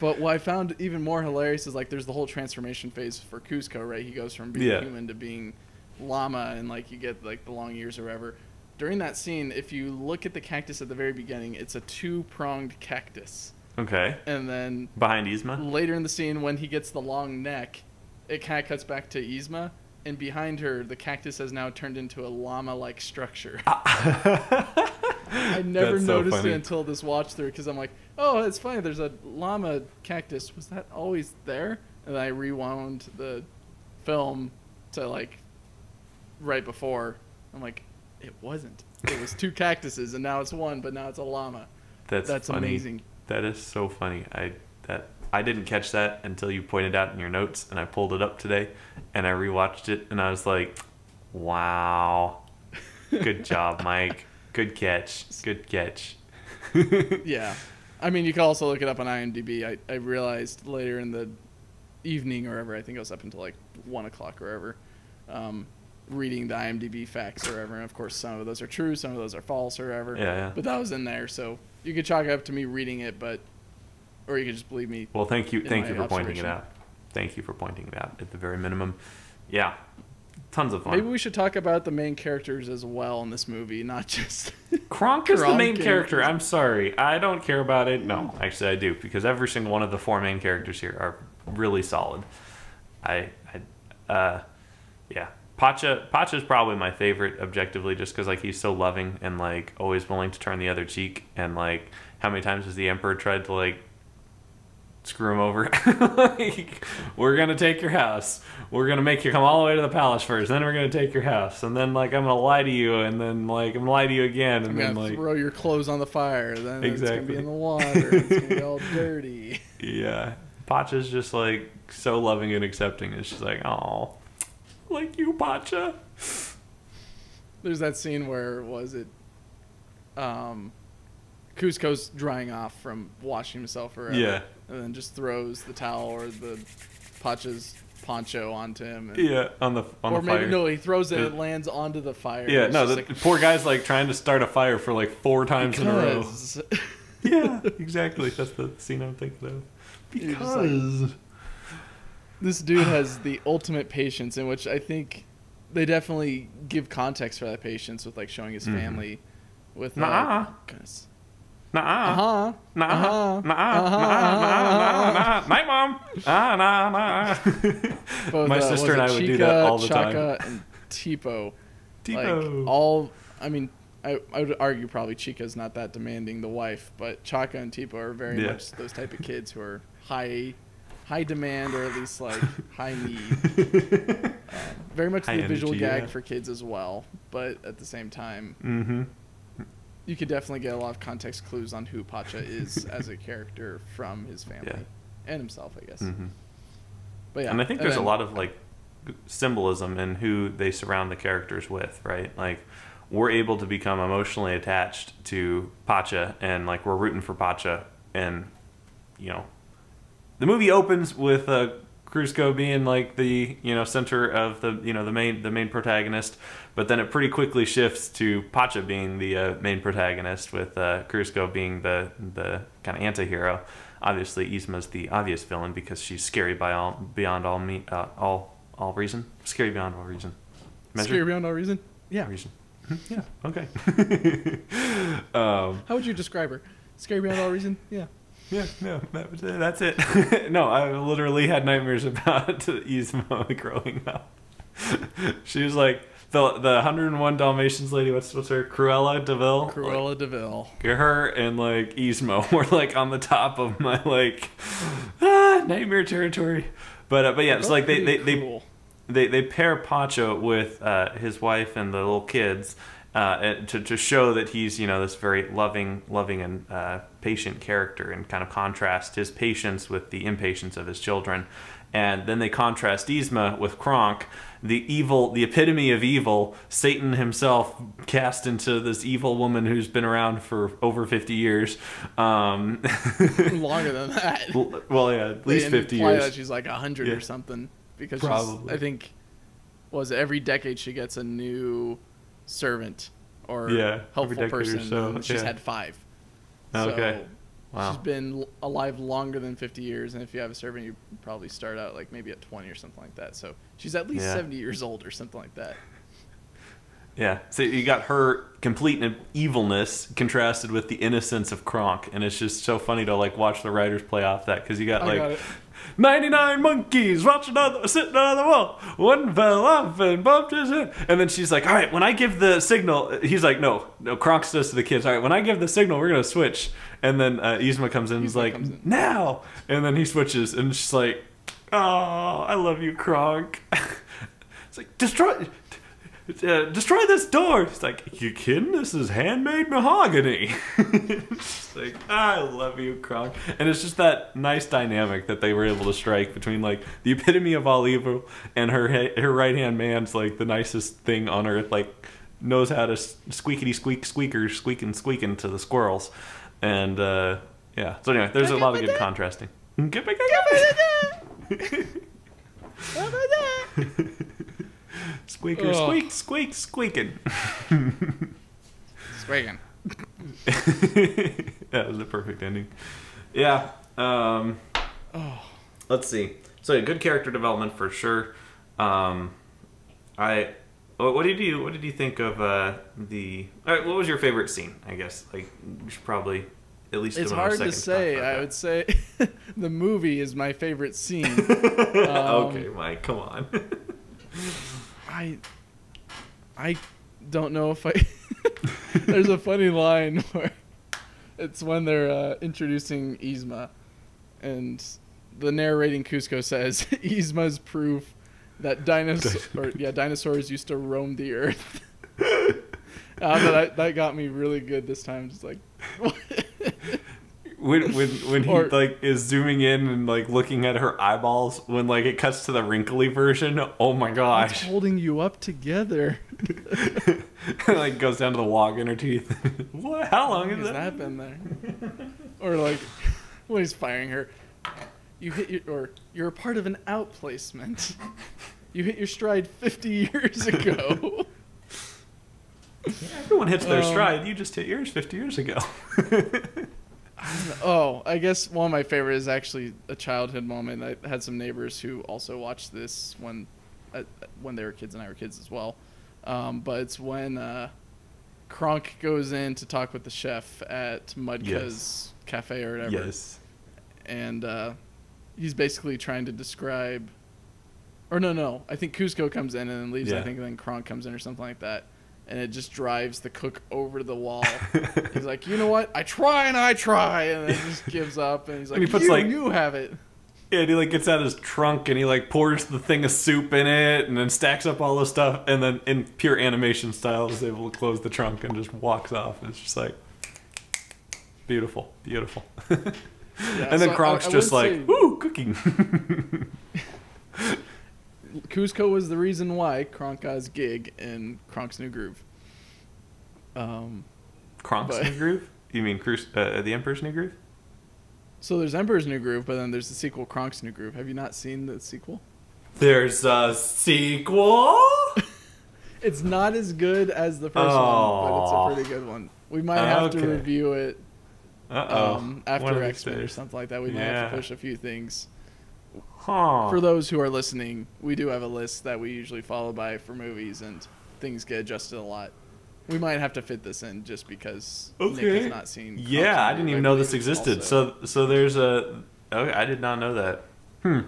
Speaker 1: but what I found even more hilarious is like there's the whole transformation phase for Kuzco, right? He goes from being
Speaker 2: Yeah.
Speaker 1: human to being llama, and like you get like the long ears or whatever. During that scene, if you look at the cactus at the very beginning, it's a two pronged cactus,
Speaker 2: okay.
Speaker 1: and then
Speaker 2: Behind Yzma.
Speaker 1: later in the scene when he gets the long neck, it kind of cuts back to Yzma, and behind her, the cactus has now turned into a llama-like structure. I never
Speaker 2: so
Speaker 1: noticed
Speaker 2: funny.
Speaker 1: it until this watch through because I'm like, oh, it's funny. There's a llama cactus. Was that always there? And I rewound the film to like right before. I'm like, it wasn't. It was two cactuses, and now it's one, but now it's a llama.
Speaker 2: That's
Speaker 1: That's
Speaker 2: funny.
Speaker 1: amazing.
Speaker 2: That is so funny. I that I didn't catch that until you pointed out in your notes, and I pulled it up today, and I rewatched it, and I was like, "Wow, good job, Mike. Good catch. Good catch."
Speaker 1: Yeah. I mean, you can also look it up on IMDb. I, I realized later in the evening or ever, I think it was up until like 1 o'clock or ever. um, reading the IMDb facts or whatever. And of course, some of those are true, some of those are false or whatever.
Speaker 2: Yeah, yeah.
Speaker 1: But that was in there. So you could chalk it up to me reading it, but, or you could just believe me.
Speaker 2: Well, thank you, thank you for pointing it out. Thank you for pointing it out at the very minimum. Yeah, tons of fun.
Speaker 1: Maybe we should talk about the main characters as well in this movie, not just.
Speaker 2: Kronk is the main character. I'm sorry, I don't care about it. No, actually, I do because every single one of the four main characters here are really solid. I, I uh, yeah, Pacha. Pacha's probably my favorite objectively, just because like he's so loving and like always willing to turn the other cheek. And like, how many times has the Emperor tried to like screw him over? like, we're gonna take your house. We're gonna make you come all the way to the palace first. Then we're gonna take your house. And then like I'm gonna lie to you. And then like I'm gonna lie to you again.
Speaker 1: I'm
Speaker 2: And then like
Speaker 1: throw your clothes on the fire. Then it's gonna
Speaker 2: Exactly.
Speaker 1: be in the water. it's gonna be all dirty.
Speaker 2: Yeah. Pacha's just like so loving and accepting. It's just like, oh, like you, Pacha.
Speaker 1: There's that scene where was it um Kuzco's drying off from washing himself or
Speaker 2: Yeah.
Speaker 1: and then just throws the towel or the Pacha's poncho onto him. And,
Speaker 2: Yeah, on the on
Speaker 1: or
Speaker 2: the
Speaker 1: maybe
Speaker 2: fire.
Speaker 1: no, he throws it and it lands onto the fire.
Speaker 2: yeah, no, the
Speaker 1: like,
Speaker 2: poor guy's like trying to start a fire for like four times in a row. Yeah, exactly. That's the scene I'm thinking of. Because
Speaker 1: this dude has the ultimate patience in which I think they definitely give context for that patience with like showing his
Speaker 2: Mhm.
Speaker 1: family with uh,
Speaker 2: Nuh-uh.
Speaker 1: goodness.
Speaker 2: nah,
Speaker 1: Uh-huh.
Speaker 2: nah,
Speaker 1: Uh-huh.
Speaker 2: nah, nah, nah, nah, nah, night, mom. Ah, nah, nah.
Speaker 1: Both,
Speaker 2: My
Speaker 1: uh,
Speaker 2: sister and I would do that all the time.
Speaker 1: Chaka, and Tipo.
Speaker 2: Tipo.
Speaker 1: Like all, I mean, I, I would argue probably Chicha's not that demanding, the wife, but Chaka and Tipo are very much those type of kids who are high, high demand or at least like high need. Um, very much
Speaker 2: High
Speaker 1: the visual
Speaker 2: energy,
Speaker 1: gag
Speaker 2: yeah.
Speaker 1: for kids as well, but at the same time,
Speaker 2: mm-hmm.
Speaker 1: you could definitely get a lot of context clues on who Pacha is as a character from his family
Speaker 2: Yeah.
Speaker 1: and himself, I guess.
Speaker 2: Mm-hmm.
Speaker 1: But yeah,
Speaker 2: and I think there's
Speaker 1: then-
Speaker 2: a lot of like symbolism in who they surround the characters with, right? Like we're able to become emotionally attached to Pacha and like we're rooting for Pacha and you know the movie opens with uh Crusoe being like the you know center of the you know the main the main protagonist, but then it pretty quickly shifts to Pacha being the uh, main protagonist, with uh, Crusoe being the the kind of anti-hero. Obviously, Yzma's the obvious villain because she's scary by all beyond all me uh, all all reason. Scary beyond all reason. Measure?
Speaker 1: Scary beyond all reason. Yeah.
Speaker 2: reason. yeah. Okay. um,
Speaker 1: How would you describe her? Scary beyond all reason. Yeah.
Speaker 2: Yeah, no, that. That's it. no, I literally had nightmares about Yzma growing up. she was like the the 101 Dalmatians lady. What's what's her? Cruella de Vil.
Speaker 1: Cruella de Vil.
Speaker 2: Like, her and like Yzma were like on the top of my like ah, nightmare territory. But uh, but yeah, it's like they they, they they they pair Pacho with uh, his wife and the little kids uh, to to show that he's you know this very loving loving and uh, patient character and kind of contrast his patience with the impatience of his children. And then they contrast Yzma with Kronk, the evil, the epitome of evil, Satan himself cast into this evil woman who's been around for over 50 years. Um,
Speaker 1: Longer than that.
Speaker 2: well, yeah, at least 50
Speaker 1: imply
Speaker 2: years.
Speaker 1: that she's like hundred
Speaker 2: Yeah.
Speaker 1: or something because. I think was it every decade she gets a new servant or
Speaker 2: Yeah,
Speaker 1: helpful
Speaker 2: decade or
Speaker 1: person.
Speaker 2: so,
Speaker 1: and she's
Speaker 2: yeah.
Speaker 1: had five.
Speaker 2: Oh, okay.
Speaker 1: So
Speaker 2: Wow.
Speaker 1: She's been alive longer than 50 years, and if you have a servant, you probably start out like maybe at 20 or something like that. So she's at least
Speaker 2: Yeah.
Speaker 1: 70 years old or something like that.
Speaker 2: Yeah, so you got her complete evilness contrasted with the innocence of Kronk, and it's just so funny to like watch the writers play off that because you got
Speaker 1: I
Speaker 2: like
Speaker 1: got it.
Speaker 2: 99 monkeys watching on the, sitting on the wall. One fell off and bumped his head. And then she's like, all right, when I give the signal, he's like, no, no, Kronk says to the kids, all right, when I give the signal, we're going to switch. And then uh, Yzma comes in and is like,
Speaker 1: in.
Speaker 2: now. And then he switches and she's like, oh, I love you, Kronk. it's like, destroy. Uh, destroy this door. It's like, you kidding? This is handmade mahogany. it's like, I love you, Kronk. And it's just that nice dynamic that they were able to strike between like the epitome of all evil and her her right hand man's like the nicest thing on earth. Like knows how to squeakity squeak squeakers squeaking squeaking to the squirrels. And uh, yeah. So anyway, there's a lot of good contrasting. Squeaker, squeak, squeak, squeaking.
Speaker 1: Swaggin.
Speaker 2: that was the perfect ending. Yeah. Um,
Speaker 1: Oh,
Speaker 2: let's see. So yeah, good character development for sure. Um, I. What did you What did you think of uh, the? all right, what was your favorite scene? I guess like we should probably at least.
Speaker 1: it's hard to say. I would say the movie is my favorite scene. Um,
Speaker 2: okay, Mike, come on.
Speaker 1: I I don't know if I There's a funny line where it's when they're uh, introducing Yzma and the narrating Kuzco says Yzma's proof that dinosaurs or yeah, dinosaurs used to roam the earth. uh, but I, that got me really good this time. Just like,
Speaker 2: when when when he
Speaker 1: Or-
Speaker 2: like is zooming in and like looking at her eyeballs when like it cuts to the wrinkly version oh my gosh
Speaker 1: holding you up together?
Speaker 2: like goes down to the wog in her teeth what how long
Speaker 1: Has
Speaker 2: has
Speaker 1: that been there? or like when he's firing her, you hit your or you're a part of an outplacement. You hit your stride 50 years ago.
Speaker 2: everyone hits their
Speaker 1: Um,
Speaker 2: stride you just hit yours 50 years ago
Speaker 1: oh, I guess one of my favorite is actually a childhood moment. I had some neighbors who also watched this when uh, when they were kids and I were kids as well. Um, but it's when uh, Kronk goes in to talk with the chef at Mudka's
Speaker 2: Yes.
Speaker 1: cafe or whatever.
Speaker 2: yes
Speaker 1: and uh, he's basically trying to describe, or no, no, I think Kuzco comes in and then leaves. I
Speaker 2: Yeah.
Speaker 1: think then Kronk comes in or something like that, and it just drives the cook over the wall. he's like, you know what? I try and I try, and then he just gives up, and he's like,
Speaker 2: And he puts,
Speaker 1: you,
Speaker 2: like-
Speaker 1: you have it.
Speaker 2: Yeah, and he like gets out his trunk and he like pours the thing of soup in it and then stacks up all the stuff and then in pure animation style is able to close the trunk and just walks off. And it's just like beautiful, beautiful.
Speaker 1: Yeah,
Speaker 2: and then
Speaker 1: so
Speaker 2: Kronk's
Speaker 1: I
Speaker 2: just like,
Speaker 1: say
Speaker 2: "Woo, cooking."
Speaker 1: Kuzco was the reason why Kronk got his gig in Kronk's New Groove. Um,
Speaker 2: Kronk's
Speaker 1: But-
Speaker 2: New Groove? You mean Cruise, uh, the Emperor's New Groove?
Speaker 1: so there's Emperor's New Groove, but then there's the sequel, Kronk's New Groove. Have you not seen the sequel?
Speaker 2: There's a sequel.
Speaker 1: It's not as good as the first
Speaker 2: Oh.
Speaker 1: one, but it's a pretty good one. We might have to review it
Speaker 2: Uh
Speaker 1: um, after X Men or something like that. We might have to push a few things.
Speaker 2: Huh.
Speaker 1: For those who are listening, we do have a list that we usually follow by for movies, and things get adjusted a lot. We might have to fit this in just because Nick has not seen.
Speaker 2: Yeah, I didn't even know this existed.
Speaker 1: also-
Speaker 2: So so there's a. Okay, I did not know that. Hmm.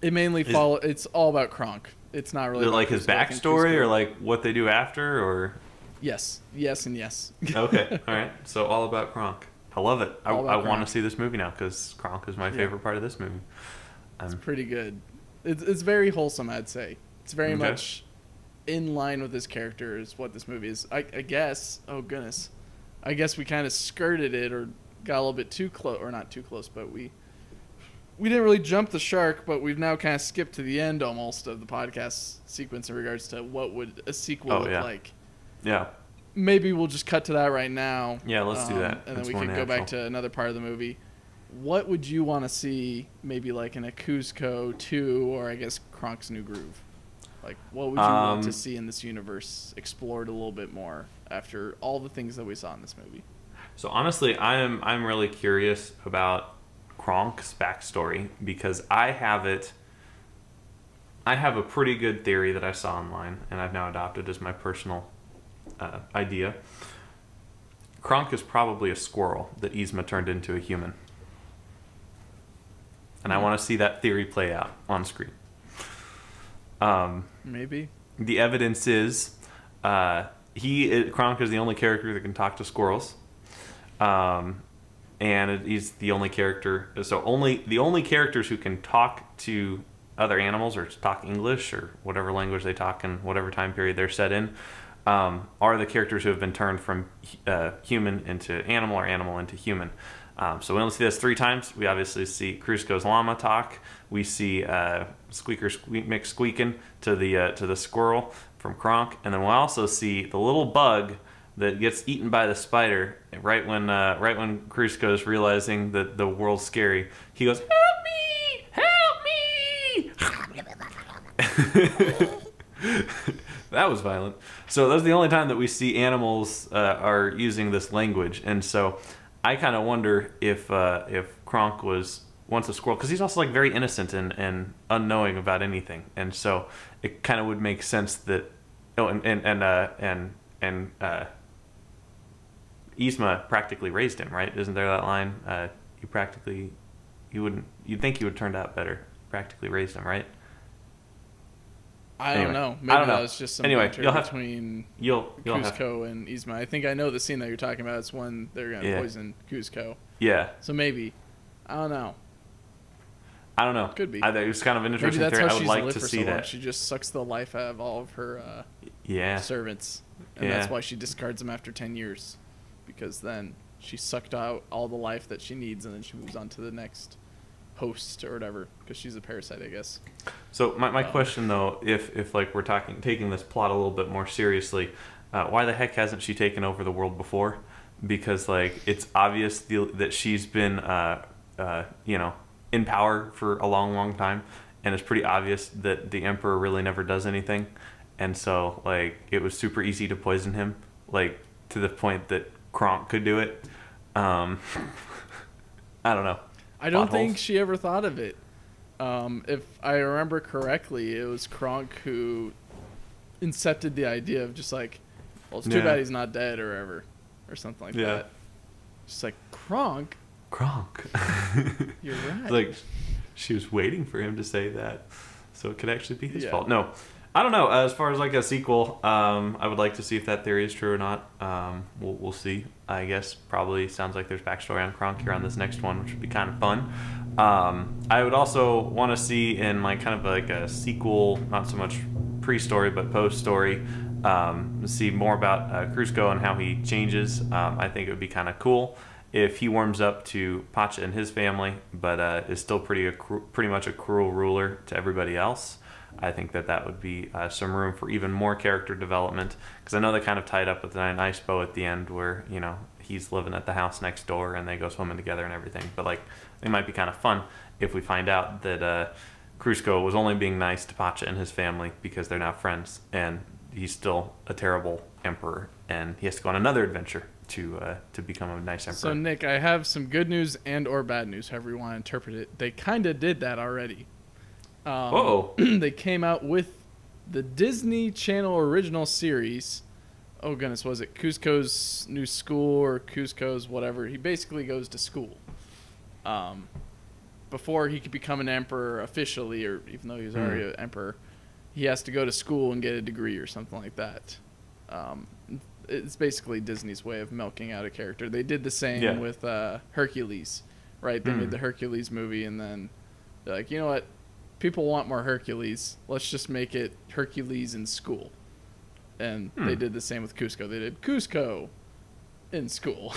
Speaker 1: it mainly
Speaker 2: is-
Speaker 1: follow. It's all about Kronk. It's not really
Speaker 2: Is it like his
Speaker 1: Kuzco. I think
Speaker 2: backstory or like what they do after or
Speaker 1: yes, yes, and yes.
Speaker 2: okay all right so all about Kronk I love it I,
Speaker 1: All about
Speaker 2: I want to see this movie now because Kronk is my
Speaker 1: Yeah.
Speaker 2: favorite part of this movie
Speaker 1: It's
Speaker 2: um,
Speaker 1: pretty good. It's it's very wholesome, I'd say. It's very
Speaker 2: Okay.
Speaker 1: much in line with his character is what this movie is. I, I guess. Oh goodness, I guess we kind of skirted it or got a little bit too close, or not too close, but we we didn't really jump the shark, but we've now kind of skipped to the end almost of the podcast sequence in regards to what would a sequel
Speaker 2: Oh,
Speaker 1: look
Speaker 2: yeah.
Speaker 1: like.
Speaker 2: yeah
Speaker 1: Maybe we'll just cut to that right now.
Speaker 2: Yeah, let's do
Speaker 1: um,
Speaker 2: that.
Speaker 1: And then we can go back to another part of the movie. What would you want to see, maybe like in a Kuzco 2 or I guess Kronk's New Groove? Like, what would you want to
Speaker 2: Um,
Speaker 1: see in this universe explored a little bit more after all the things that we saw in this movie?
Speaker 2: so honestly I'm I'm really curious about Kronk's backstory because I have it I have a pretty good theory that I saw online and I've now adopted as my personal uh, idea Kronk is probably a squirrel that Yzma turned into a human and I want to see that theory play out on screen. Um,
Speaker 1: Maybe.
Speaker 2: the evidence is uh, he Kronk is the only character that can talk to squirrels, um, and he's the only character. So only the only characters who can talk to other animals or talk English or whatever language they talk in whatever time period they're set in um, are the characters who have been turned from uh, human into animal or animal into human. Um, so we only see this three times. We obviously see Kuzco's llama talk. We see uh, Squeaker squeak, mix squeaking to the uh, to the squirrel from Kronk, and then we'll also see the little bug that gets eaten by the spider right when uh, right when Kuzco's realizing that the world's scary. He goes, "Help me! Help me!" that was violent. So that's the only time that we see animals uh, are using this language, and so I kind of wonder if uh, if Kronk was once a squirrel because he's also like very innocent and, and unknowing about anything, and so it kind of would make sense that oh and and and uh, and and uh, practically raised him, right? Isn't there that line? Uh, you practically you wouldn't you'd think he would turned out better. Practically raised him, right?
Speaker 1: I
Speaker 2: Anyway,
Speaker 1: don't know.
Speaker 2: I
Speaker 1: Maybe
Speaker 2: don't know.
Speaker 1: that was just some
Speaker 2: Anyway, you'll have-
Speaker 1: between
Speaker 2: You'll you'll have
Speaker 1: Kuzco and Yzma. I think I know the scene that you're talking about. It's when they're gonna
Speaker 2: Yeah.
Speaker 1: poison Kuzco.
Speaker 2: yeah.
Speaker 1: So maybe. I don't know.
Speaker 2: I don't know.
Speaker 1: Could be.
Speaker 2: I, it was kind of an
Speaker 1: Maybe
Speaker 2: interesting
Speaker 1: that's
Speaker 2: theory.
Speaker 1: how
Speaker 2: I would
Speaker 1: she's
Speaker 2: like
Speaker 1: lived
Speaker 2: to
Speaker 1: for
Speaker 2: see
Speaker 1: so long.
Speaker 2: that.
Speaker 1: She just sucks the life out of all of her uh,
Speaker 2: Yeah.
Speaker 1: servants, and
Speaker 2: Yeah.
Speaker 1: that's why she discards them after ten years, because then she sucked out all the life that she needs, and then she moves on to the next host or whatever, because she's a parasite, I guess.
Speaker 2: So my, my
Speaker 1: Um,
Speaker 2: question though, if if like we're talking taking this plot a little bit more seriously, uh, why the heck hasn't she taken over the world before? Because like it's obvious the, that she's been uh, uh, you know in power for a long long time, and it's pretty obvious that the emperor really never does anything, and so like it was super easy to poison him, like to the point that Kronk could do it. Um, I don't know.
Speaker 1: I don't think she ever thought of it. Um, if I remember correctly, it was Kronk who incepted the idea of just like, well, it's too
Speaker 2: Yeah.
Speaker 1: bad he's not dead or ever, or something like
Speaker 2: Yeah.
Speaker 1: that. Just like Kronk,
Speaker 2: Kronk.
Speaker 1: you're right.
Speaker 2: like she was waiting for him to say that, so it could actually be his
Speaker 1: Yeah.
Speaker 2: fault. No, I don't know. As far as like a sequel, um, I would like to see if that theory is true or not. Um, we'll we'll see. I guess probably sounds like there's backstory on Kronk here on this next one, which would be kind of fun. Um, I would also want to see in like kind of like a sequel, not so much pre-story but post-story. Um, see more about uh, Kuzco and how he changes. Um, I think it would be kind of cool if he warms up to Pacha and his family, but uh, is still pretty pretty much a cruel ruler to everybody else. I think that that would be uh, some room for even more character development because I know they kind of tied up with a nice bow at the end where you know he's living at the house next door and they go swimming together and everything. But like it might be kind of fun if we find out that uh, Kuzco was only being nice to Pacha and his family because they're now friends and he's still a terrible emperor and he has to go on another adventure to uh, to become a nice emperor.
Speaker 1: So Nick, I have some good news and or bad news, however you want to interpret it. They kind of did that already. Um,
Speaker 2: Whoa.
Speaker 1: they came out with the Disney Channel original series. Oh goodness, was it Kuzco's new school or Kuzco's whatever? He basically goes to school. Um, before he could become an emperor officially, or even though he was already
Speaker 2: Hmm.
Speaker 1: an emperor, he has to go to school and get a degree or something like that. Um, it's basically Disney's way of milking out a character. They did the same
Speaker 2: Yeah.
Speaker 1: with uh, Hercules, right? They
Speaker 2: Hmm.
Speaker 1: made the Hercules movie, and then they're like, you know what? People want more Hercules. Let's just make it Hercules in school. And they
Speaker 2: Hmm.
Speaker 1: did the same with Kuzco. They did Kuzco in school,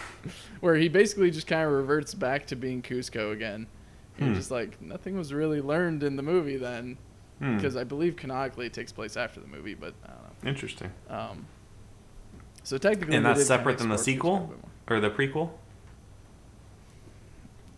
Speaker 1: where he basically just kind of reverts back to being Kuzco again. And
Speaker 2: Hmm.
Speaker 1: just like nothing was really learned in the movie then,
Speaker 2: Hmm.
Speaker 1: because I believe canonically it takes place after the movie, but I don't know.
Speaker 2: Interesting.
Speaker 1: Um, so technically,
Speaker 2: And that's separate than the
Speaker 1: explore Kuzco a
Speaker 2: sequel or the prequel.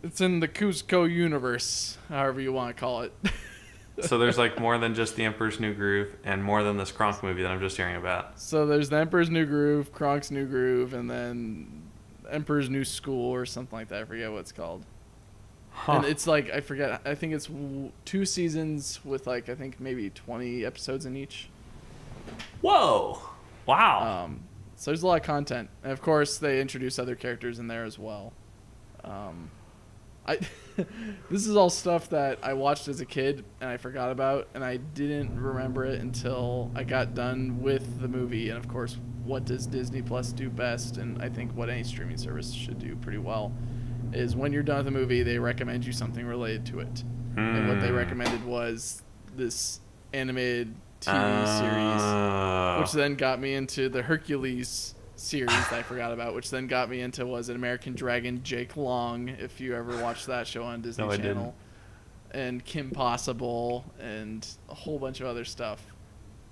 Speaker 1: It's in the Kuzco universe, however you want to call it.
Speaker 2: so there's like more than just the Emperor's New Groove and more than this Kronk movie that I'm just hearing about.
Speaker 1: so there's the Emperor's New Groove, Kronk's New Groove, and then Emperor's New School or something like that. I forget what it's called.
Speaker 2: Huh.
Speaker 1: And it's like I forget. I think it's two seasons with like I think maybe 20 episodes in each.
Speaker 2: Whoa! Wow.
Speaker 1: Um, so there's a lot of content, and of course they introduce other characters in there as well. Um, I this is all stuff that I watched as a kid and I forgot about and I didn't remember it until I got done with the movie and of course what does Disney Plus do best and I think what any streaming service should do pretty well is when you're done with the movie they recommend you something related to it. And what they
Speaker 2: Mm.
Speaker 1: recommended was this animated TV series
Speaker 2: Oh.
Speaker 1: which then got me into the Hercules series that I forgot about, which then got me into was an American Dragon Jake Long, if you ever watched that show on Disney
Speaker 2: No.
Speaker 1: Channel, and Kim Possible and a whole bunch of other stuff.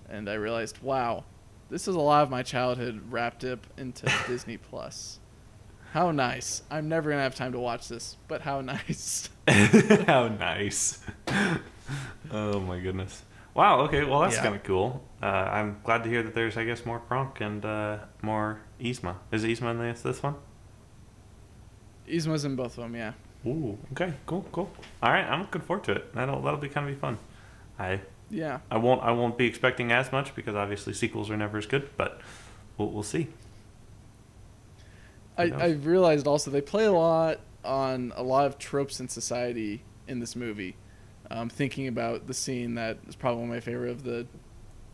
Speaker 1: And I realized, wow, this is a lot of my childhood wrapped up into Disney Plus. How nice. I'm never going to have time to watch this, but how nice.
Speaker 2: How nice. oh my goodness. Wow. Okay. Well, that's
Speaker 1: Yeah.
Speaker 2: kind of cool. Uh, I'm glad to hear that there's, I guess, more Kronk and uh, more Yzma. Is Yzma in this this one?
Speaker 1: Yzma's in both of them, yeah.
Speaker 2: Ooh. Okay. Cool. Cool. All right. I'm looking forward to it. That'll that'll be kind of be fun. I
Speaker 1: Yeah.
Speaker 2: I won't I won't be expecting as much because obviously sequels are never as good, but we'll we'll see.
Speaker 1: I, I realized also they play a lot on a lot of tropes in society in this movie. Um, thinking about the scene that is probably one of my favorite of the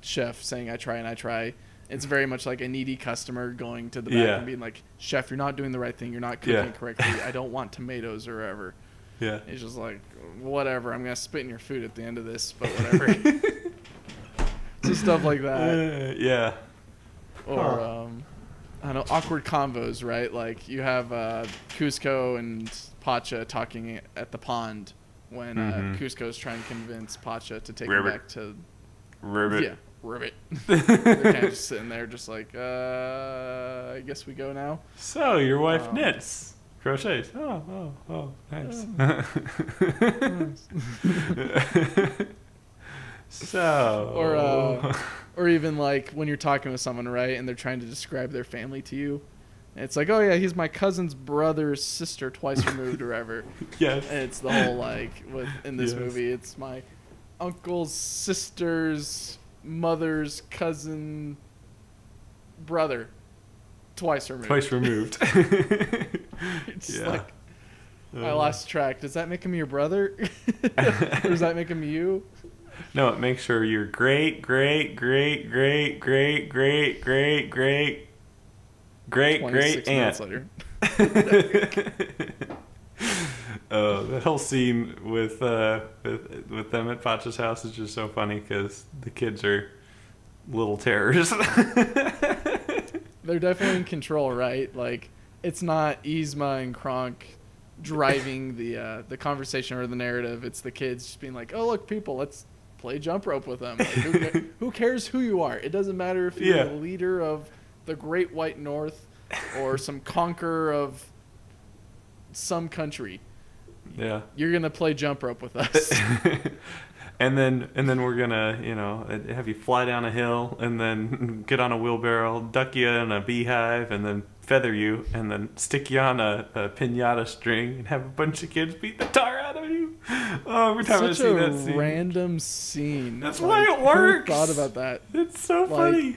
Speaker 1: chef saying "I try and I try." It's very much like a needy customer going to the back
Speaker 2: Yeah.
Speaker 1: and being like, "Chef, you're not doing the right thing. You're not cooking
Speaker 2: Yeah.
Speaker 1: correctly. I don't want tomatoes or whatever."
Speaker 2: Yeah.
Speaker 1: It's just like, whatever. I'm gonna spit in your food at the end of this, but whatever. so stuff like that
Speaker 2: Uh, yeah.
Speaker 1: or
Speaker 2: Huh.
Speaker 1: um, I don't know, awkward convos, right? Like you have uh, Kuzco and Pacha talking at the pond when uh,
Speaker 2: Mhm.
Speaker 1: Kuzco's trying to convince Pacha to take
Speaker 2: Ribbit.
Speaker 1: him back to
Speaker 2: Ribbit.
Speaker 1: yeah, ribbit. They're kind of just sitting there, just like, uh, I guess we go now.
Speaker 2: So your wife
Speaker 1: Um,
Speaker 2: knits, crochets. Oh, oh, oh, nice. so.
Speaker 1: Or uh, or even like when you're talking with someone, right, and they're trying to describe their family to you. And it's like, oh yeah, he's my cousin's brother's sister, twice removed, or whatever.
Speaker 2: yes.
Speaker 1: And it's the whole like with in this
Speaker 2: Yes.
Speaker 1: movie, it's my uncle's sister's mother's cousin brother, twice removed.
Speaker 2: Twice removed.
Speaker 1: It's
Speaker 2: yeah.
Speaker 1: like I
Speaker 2: Uh,
Speaker 1: lost track. Does that make him your brother, or does that make him you?
Speaker 2: No, it makes sure your great, great, great, great, great, great, great, great, great, great
Speaker 1: 26
Speaker 2: aunt.
Speaker 1: later.
Speaker 2: uh, that whole scene with uh, with with them at Pacha's house is just so funny because the kids are little terrors.
Speaker 1: They're definitely in control, right? Like it's not Yzma and Kronk driving the uh, the conversation or the narrative. It's the kids just being like, "Oh, look, people, let's play jump rope with them." Like, who, ca- who cares who you are? It doesn't matter if you're
Speaker 2: Yeah.
Speaker 1: the leader of the Great White North or some conqueror of some country.
Speaker 2: Yeah.
Speaker 1: You're gonna play jump rope with us.
Speaker 2: and then and then we're gonna you know have you fly down a hill and then get on a wheelbarrow, duck you in a beehive, and then feather you, and then stick you on a, a pinata string and have a bunch of kids beat the tar out of you. Oh, every time I
Speaker 1: Such
Speaker 2: see
Speaker 1: a
Speaker 2: that scene,
Speaker 1: random scene.
Speaker 2: That's why it works.
Speaker 1: Who thought about that?
Speaker 2: it's so
Speaker 1: like-
Speaker 2: funny.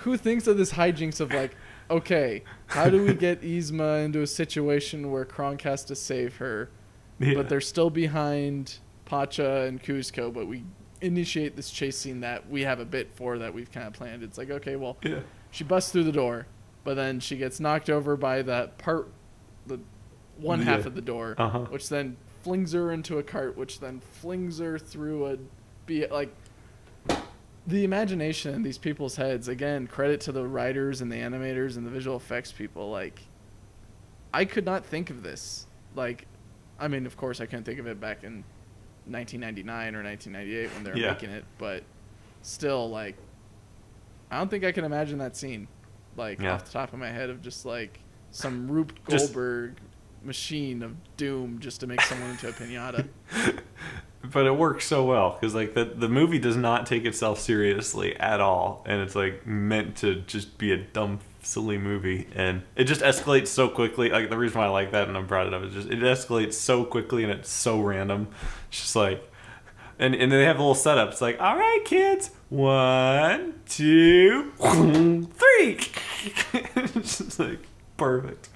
Speaker 1: who thinks of this hijinks of like, okay, how do we get Yzma into a situation where Kronk has to save her,
Speaker 2: Yeah.
Speaker 1: but they're still behind Pacha and Kuzco, but we initiate this chase scene that we have a bit for that we've kind of planned. It's like, okay, well,
Speaker 2: yeah.
Speaker 1: she busts through the door, but then she gets knocked over by that part, the one half of the door,
Speaker 2: Uh-huh.
Speaker 1: which then flings her into a cart, which then flings her through a, be like, the imagination in these people's heads. Again, credit to the writers and the animators and the visual effects people. Like, I could not think of this. Like, I mean, of course, I couldn't think of it back in 1999 or 1998 when they were
Speaker 2: Yeah.
Speaker 1: making it, but still, like, I don't think I can imagine that scene, like
Speaker 2: Yeah.
Speaker 1: off the top of my head, of just like some Rube
Speaker 2: Just-
Speaker 1: Goldberg machine of doom just to make someone into a pinata.
Speaker 2: but it works so well because like the the movie does not take itself seriously at all, and it's like meant to just be a dumb, silly movie, and it just escalates so quickly. Like the reason why I like that and I brought it up is just it escalates so quickly and it's so random. It's just like. And, and they have a little setup. It's like, all right, kids, one, two, three. it's just like perfect.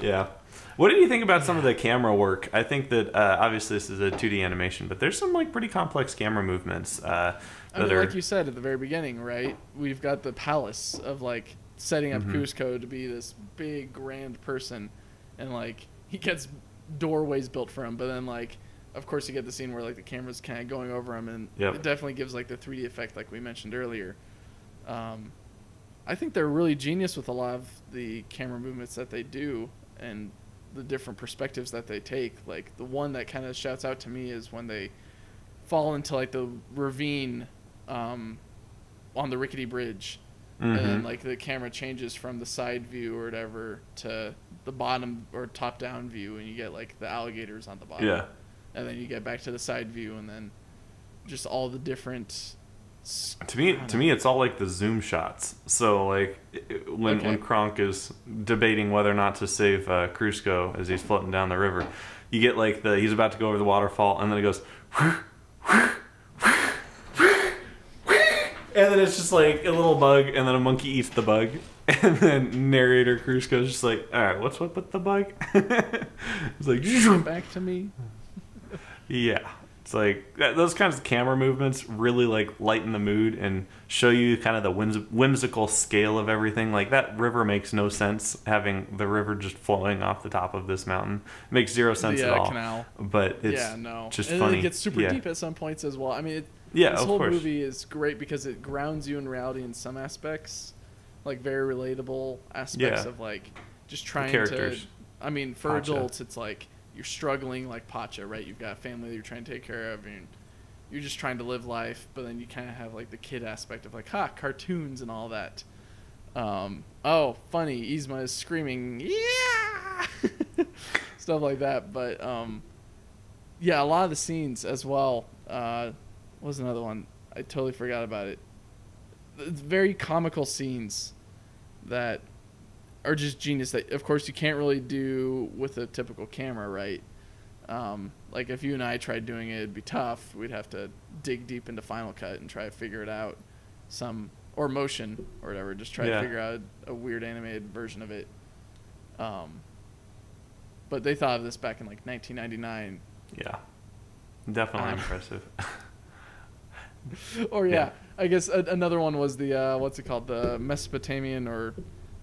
Speaker 2: Yeah. What did you think about some of the camera work? I think that uh, obviously this is a 2D animation, but there's some like pretty complex camera movements uh,
Speaker 1: I mean,
Speaker 2: are.
Speaker 1: like you said at the very beginning, right? We've got the palace of like setting up
Speaker 2: Mhm.
Speaker 1: Kuzco to be this big grand person, and like he gets doorways built for him, but then like. Of course, you get the scene where like the camera's kind of going over him, and
Speaker 2: Yep.
Speaker 1: it definitely gives like the 3D effect, like we mentioned earlier. Um, I think they're really genius with a lot of the camera movements that they do, and the different perspectives that they take. Like the one that kind of shouts out to me is when they fall into like the ravine um, on the rickety bridge, and then
Speaker 2: Mhm.
Speaker 1: like the camera changes from the side view or whatever to the bottom or top down view, and you get like the alligators on the bottom.
Speaker 2: yeah.
Speaker 1: And then you get back to the side view, and then just all the different.
Speaker 2: To me, to
Speaker 1: know.
Speaker 2: me, it's all like the zoom shots. So like when
Speaker 1: Okay.
Speaker 2: when Kronk is debating whether or not to save uh, Kuzco as he's floating down the river, you get like the he's about to go over the waterfall, and then it goes, and then it's just like a little bug, and then a monkey eats the bug, and then narrator Kuzco's just like, all right, what's up with the bug? it's like.
Speaker 1: Get back to me.
Speaker 2: Yeah. It's like those kinds of camera movements really like lighten the mood and show you kind of the whims- whimsical scale of everything. Like that river makes no sense having the river just flowing off the top of this mountain. makes zero sense
Speaker 1: the
Speaker 2: at
Speaker 1: uh,
Speaker 2: all.
Speaker 1: canal.
Speaker 2: But it's
Speaker 1: yeah, no.
Speaker 2: just
Speaker 1: and
Speaker 2: funny.
Speaker 1: It gets super
Speaker 2: Yeah.
Speaker 1: deep at some points as well. I mean, it,
Speaker 2: Yeah,
Speaker 1: this
Speaker 2: of
Speaker 1: whole
Speaker 2: course.
Speaker 1: movie is great because it grounds you in reality in some aspects, like very relatable aspects
Speaker 2: Yeah.
Speaker 1: of like just trying to. I mean, for
Speaker 2: Pacha.
Speaker 1: adults, it's like you're struggling like Pacha, right? You've got a family that you're trying to take care of, and you're just trying to live life. But then you kind of have like the kid aspect of like, ha, cartoons and all that. Um, oh, funny, Yzma is screaming, yeah, stuff like that. But um, yeah, a lot of the scenes as well. Uh, what was another one? I totally forgot about it. It's very comical scenes that are just genius. That of course you can't really do with a typical camera, right? Um, like if you and I tried doing it, it'd be tough. We'd have to dig deep into Final Cut and try to figure it out, some or motion or whatever. Just try
Speaker 2: Yeah.
Speaker 1: to figure out a weird animated version of it. Um, but they thought of this back in like 1999
Speaker 2: Yeah. Definitely
Speaker 1: Um,
Speaker 2: impressive.
Speaker 1: or yeah,
Speaker 2: Yeah.
Speaker 1: I guess a- another one was the uh, what's it called, the Mesopotamian or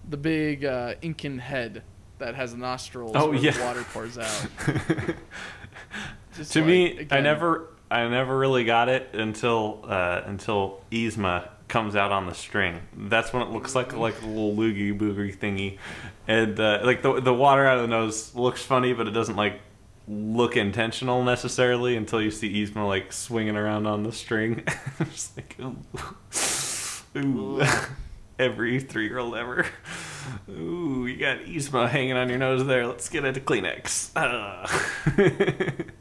Speaker 1: the big uh, Incan head that has nostrils
Speaker 2: Oh,
Speaker 1: where
Speaker 2: yeah.
Speaker 1: the water pours out.
Speaker 2: To
Speaker 1: like,
Speaker 2: me, I never, I never really got it until uh, until Yzma comes out on the string. That's when it looks like like a little loogie boogie thingy, and uh, like the the water out of the nose looks funny, but it doesn't like look intentional necessarily until you see Yzma like swinging around on the string. Just like ooh, ooh. every three year old ever. Ooh, you got Yzma hanging on your nose there. Let's get into Kleenex. Uh.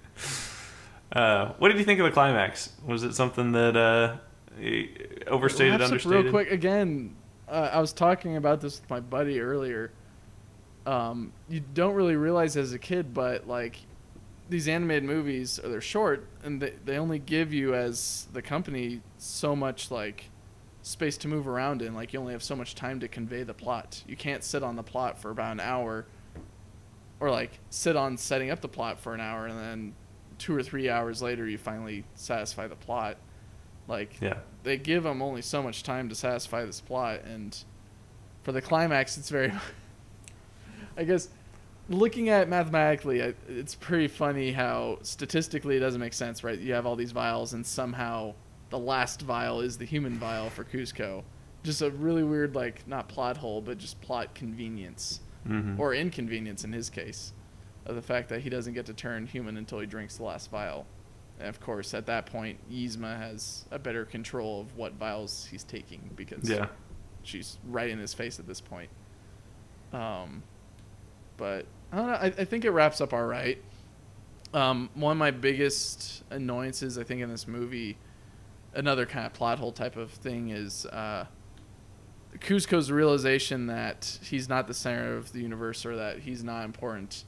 Speaker 2: Uh, what did you think of the climax? Was it something that uh, overstated, understated?
Speaker 1: Real quick, again, uh, I was talking about this with my buddy earlier. Um, you don't really realize as a kid, but like these animated movies, or they're short, and they they only give you as the company so much like space to move around in. Like you only have so much time to convey the plot. You can't sit on the plot for about an hour, or like sit on setting up the plot for an hour, and then two or three hours later you finally satisfy the plot. Like
Speaker 2: Yeah,
Speaker 1: they give them only so much time to satisfy this plot and for the climax it's very i guess looking at it mathematically it's pretty funny how statistically it doesn't make sense right? You have all these vials and somehow the last vial is the human vial for Kuzco. Just a really weird like not plot hole but just plot convenience.
Speaker 2: Hmm
Speaker 1: or inconvenience in his case of the fact that he doesn't get to turn human until he drinks the last vial. And of course, at that point, Yzma has a better control of what vials he's taking because
Speaker 2: yeah,
Speaker 1: she's right in his face at this point. Um, but I don't know. I, I think it wraps up all right. Um, one of my biggest annoyances, I think, in this movie, another kind of plot hole type of thing, is uh, Kuzco's realization that he's not the center of the universe or that he's not important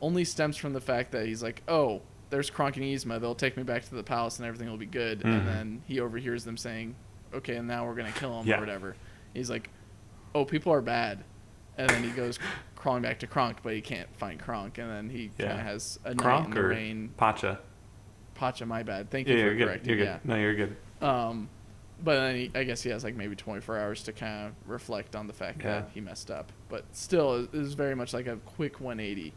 Speaker 1: only stems from the fact that he's like, oh, there's Kronk and Yzma. They'll take me back to the palace and everything will be good.
Speaker 2: Mhm.
Speaker 1: And then he overhears them saying, okay, and now we're going to kill him
Speaker 2: Yeah.
Speaker 1: or whatever. He's like, oh, people are bad. and then he goes crawling back to Kronk, but he can't find Kronk, and then he
Speaker 2: Yeah.
Speaker 1: kind of has a night in the
Speaker 2: or
Speaker 1: rain.
Speaker 2: Pacha?
Speaker 1: Pacha, my bad. Thank
Speaker 2: Yeah,
Speaker 1: you for
Speaker 2: you're good.
Speaker 1: correcting.
Speaker 2: You're good.
Speaker 1: Yeah.
Speaker 2: No, you're good.
Speaker 1: Um, but then he, I guess he has like maybe 24 hours to kind of reflect on the fact
Speaker 2: Yeah.
Speaker 1: that he messed up. But still, it was very much like a quick 180.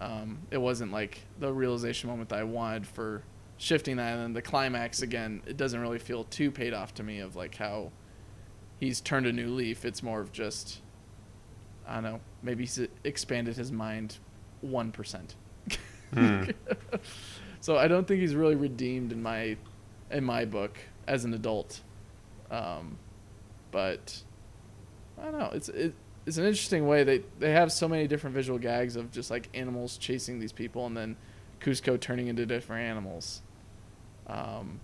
Speaker 1: Um, it wasn't like the realization moment that I wanted for shifting that, and then the climax again. It doesn't really feel too paid off to me of like how he's turned a new leaf. It's more of just I don't know. Maybe he's expanded his mind one percent.
Speaker 2: Hmm.
Speaker 1: so I don't think he's really redeemed in my in my book as an adult. Um, but I don't know. It's it, it's an interesting way they they have so many different visual gags of just like animals chasing these people and then Kuzco turning into different animals. Um,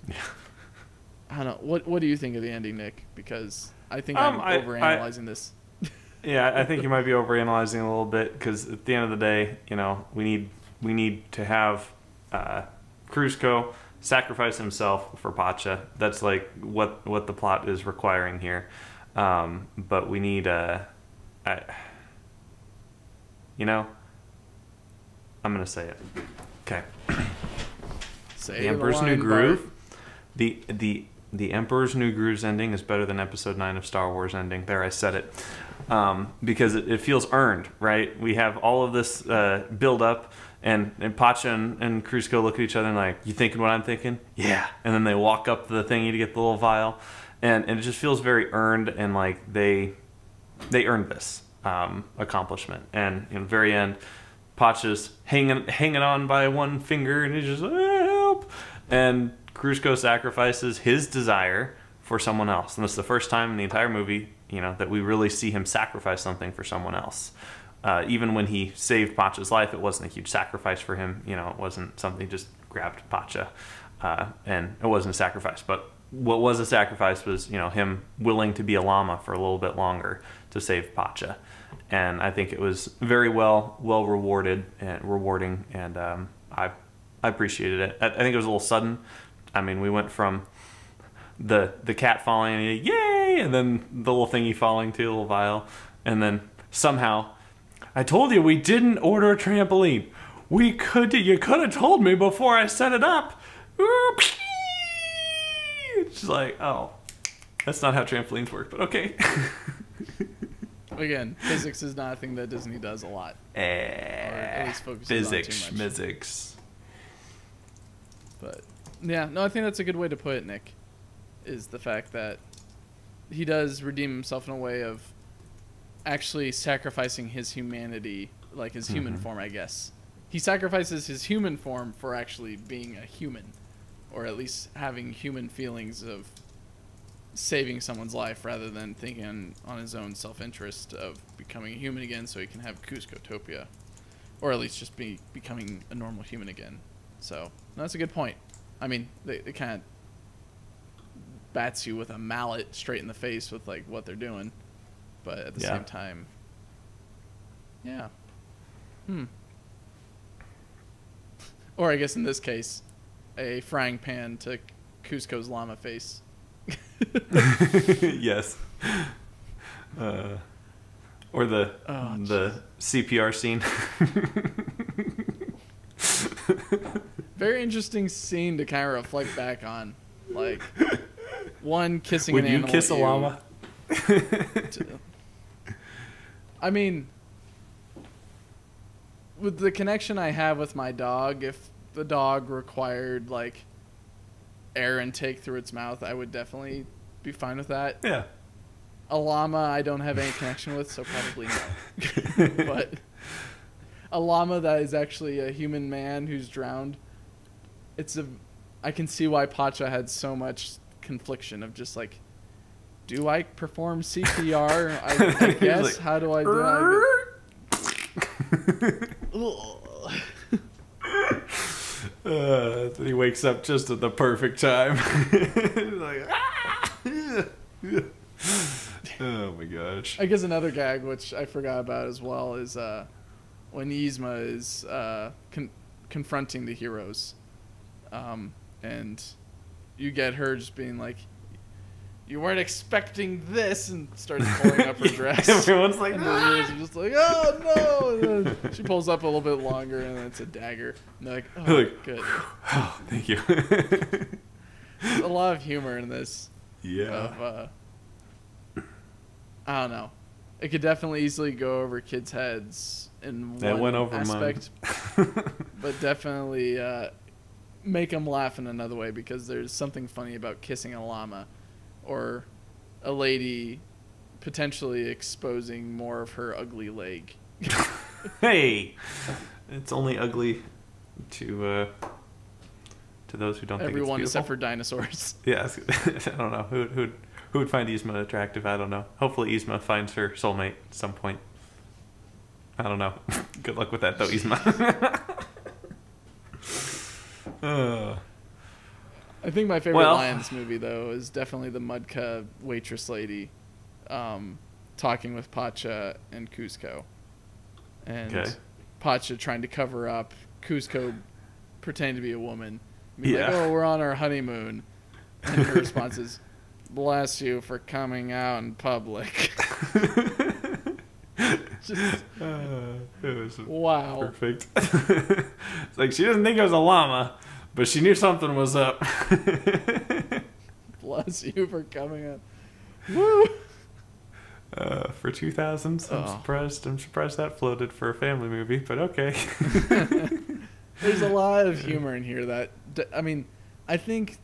Speaker 1: I don't know. What what do you think of the ending, Nick? Because I think
Speaker 2: Um, I-
Speaker 1: I'm overanalyzing this.
Speaker 2: Yeah, I think you might be overanalyzing a little bit because at the end of the day, you know, we need we need to have uh, Kuzco sacrifice himself for Pacha. That's like what what the plot is requiring here. Um, but we need uh, I, you know, I'm gonna say it. Okay.
Speaker 1: Say
Speaker 2: the Emperor's New
Speaker 1: line,
Speaker 2: Groove.
Speaker 1: Bart.
Speaker 2: The the the Emperor's New Groove's ending is better than Episode Nine of Star Wars ending. There, I said it, um, because it, it feels earned, right? We have all of this uh, build up, and and Pacha and, and Kuzco look at each other and like, "You thinking what I'm thinking?" Yeah, and then they walk up the thingy to get the little vial, and, and it just feels very earned and like they they earned this um, accomplishment. And in the very end, Pacha's hanging hanging on by one finger, and he's just "Ah, help. And Kuzco sacrifices his desire for someone else, and this is the first time in the entire movie, you know, that we really see him sacrifice something for someone else. Uh, even when he saved Pacha's life, it wasn't a huge sacrifice for him. You know, it wasn't something he just grabbed Pacha, uh, and it wasn't a sacrifice. But what was a sacrifice was, you know, him willing to be a llama for a little bit longer to save Pacha, and I think it was very well well rewarded and rewarding, and um, I I appreciated it. I, I think it was a little sudden. I mean, we went from the the cat falling, and yay, and then the little thingy falling to a little vial, and then somehow, I told you we didn't order a trampoline. We could. You could have told me before I set it up. It's just like, oh, that's not how trampolines work, but okay.
Speaker 1: Again, physics is not a thing that Disney does a lot.
Speaker 2: Eh,
Speaker 1: least focuses on too
Speaker 2: physics,
Speaker 1: much.
Speaker 2: physics.
Speaker 1: But yeah, no, I think that's a good way to put it, Nick. Is the fact that he does redeem himself in a way of actually sacrificing his humanity, like his human
Speaker 2: Mhm.
Speaker 1: form, I guess. He sacrifices his human form for actually being a human, or at least having human feelings of saving someone's life rather than thinking on his own self-interest of becoming a human again so he can have Kuzcotopia, or at least just be becoming a normal human again. So that's a good point. I mean, they, they kind of bats you with a mallet straight in the face with like what they're doing, but at the
Speaker 2: Yeah.
Speaker 1: same time, yeah, hmm. Or I guess in this case, a frying pan to Kuzco's llama face.
Speaker 2: yes. Uh, or the
Speaker 1: Oh,
Speaker 2: the CPR scene.
Speaker 1: Very interesting scene to kind of reflect back on, like one kissing
Speaker 2: Would
Speaker 1: an
Speaker 2: you
Speaker 1: animal.
Speaker 2: kiss a llama?
Speaker 1: I mean, with the connection I have with my dog, if the dog required like air intake through its mouth, I would definitely be fine with that.
Speaker 2: yeah.
Speaker 1: A llama, I don't have any connection with, so probably no. but a llama that is actually a human man who's drowned, it's a. I can see why Pacha had so much confliction of just like, do I perform CPR? I, I guess.
Speaker 2: like,
Speaker 1: How do I do it?
Speaker 2: Uh, he wakes up just at the perfect time. Like, "Ah!" oh my gosh.
Speaker 1: I guess another gag, which I forgot about as well, is uh, when Yzma is uh, con- confronting the heroes, um, and you get her just being like, you weren't expecting this, and starts pulling up her dress.
Speaker 2: Everyone's like,
Speaker 1: and
Speaker 2: "Ah!"
Speaker 1: just like, oh no! She pulls up a little bit longer, and it's a dagger. And they're like, oh,
Speaker 2: Like,
Speaker 1: good.
Speaker 2: oh, thank you.
Speaker 1: a lot of humor in this.
Speaker 2: yeah.
Speaker 1: Of, uh, I don't know. It could definitely easily go over kids' heads in
Speaker 2: That
Speaker 1: one
Speaker 2: went over
Speaker 1: aspect,
Speaker 2: mine.
Speaker 1: but definitely uh, make them laugh in another way because there's something funny about kissing a llama, or a lady potentially exposing more of her ugly leg.
Speaker 2: hey, it's only ugly to uh, to those who don't
Speaker 1: Everyone
Speaker 2: think it's
Speaker 1: except for dinosaurs.
Speaker 2: Yeah, I don't know who who who would find Yzma attractive. I don't know. Hopefully, Yzma finds her soulmate at some point. I don't know. Good luck with that, though, Yzma. Uh,
Speaker 1: I think my favorite
Speaker 2: Well-
Speaker 1: line in this movie, though, is definitely the Mudka waitress lady um, talking with Pacha and Kuzco. And
Speaker 2: Okay.
Speaker 1: Pacha trying to cover up, Kuzco pretending to be a woman. Being like,
Speaker 2: Yeah.
Speaker 1: oh, we're on our honeymoon. And her response is, bless you for coming out in public. Just,
Speaker 2: uh, it was
Speaker 1: wow.
Speaker 2: perfect. it's like she doesn't think it was a llama, but she knew something was up.
Speaker 1: Bless you for coming out. Woo!
Speaker 2: Uh, for 2000s, I'm
Speaker 1: Oh.
Speaker 2: surprised. I'm surprised that floated for a family movie, but okay.
Speaker 1: There's a lot of humor in here that I mean, I think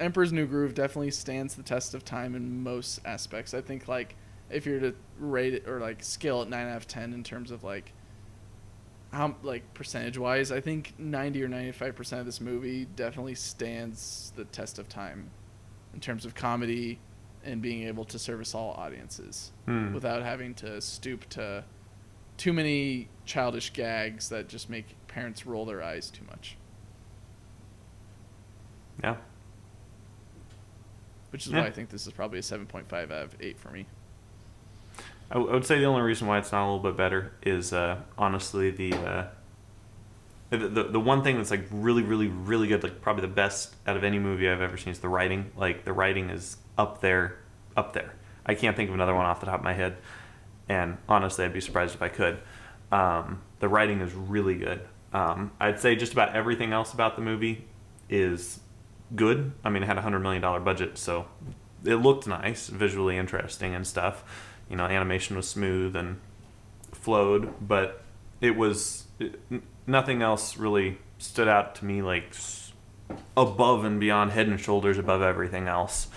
Speaker 1: Emperor's New Groove definitely stands the test of time in most aspects. I think like if you're to rate it or like scale it nine out of ten in terms of like how like percentage wise, I think ninety or ninety five percent of this movie definitely stands the test of time in terms of comedy and being able to service all audiences
Speaker 2: Hmm.
Speaker 1: without having to stoop to too many childish gags that just make parents roll their eyes too much.
Speaker 2: Yeah.
Speaker 1: Which is
Speaker 2: Yeah.
Speaker 1: why I think this is probably a 7.5 out of 8 for me.
Speaker 2: I, w- I would say the only reason why it's not a little bit better is uh, honestly the, uh, the the the one thing that's like really really really good, like probably the best out of any movie I've ever seen is the writing. Like the writing is up there, up there. I can't think of another one off the top of my head, and honestly, I'd be surprised if I could. Um, the writing is really good. Um, I'd say just about everything else about the movie is good. I mean, it had a hundred million dollar budget, so it looked nice, visually interesting and stuff. You know, animation was smooth and flowed, but it was it, nothing else really stood out to me like above and beyond, head and shoulders above everything else.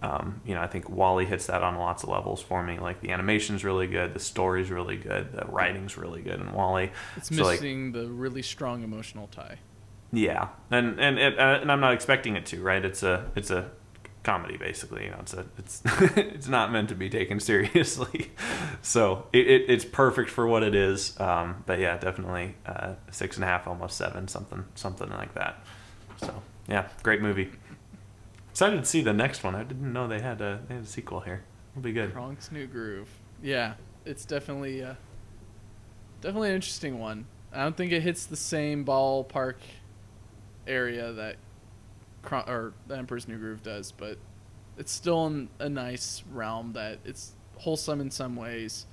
Speaker 2: Um, you know, I think WALL-E hits that on lots of levels for me. Like the animation's really good, the story's really good, the writing's really good in WALL-E.
Speaker 1: It's
Speaker 2: So, like,
Speaker 1: missing the really strong emotional tie.
Speaker 2: yeah, and and it, uh, and I'm not expecting it to. Right? It's a it's a comedy basically. You know, it's a it's it's not meant to be taken seriously. So it, it it's perfect for what it is. Um, but yeah, definitely uh, six and a half, almost seven, something something like that. So yeah, great movie. Excited to see the next one. I didn't know they had a they had a sequel here. It'll be good.
Speaker 1: Kronk's New Groove. Yeah, it's definitely uh, definitely an interesting one. I don't think it hits the same ballpark area that or the Emperor's New Groove does, but it's still in a nice realm that it's wholesome in some ways,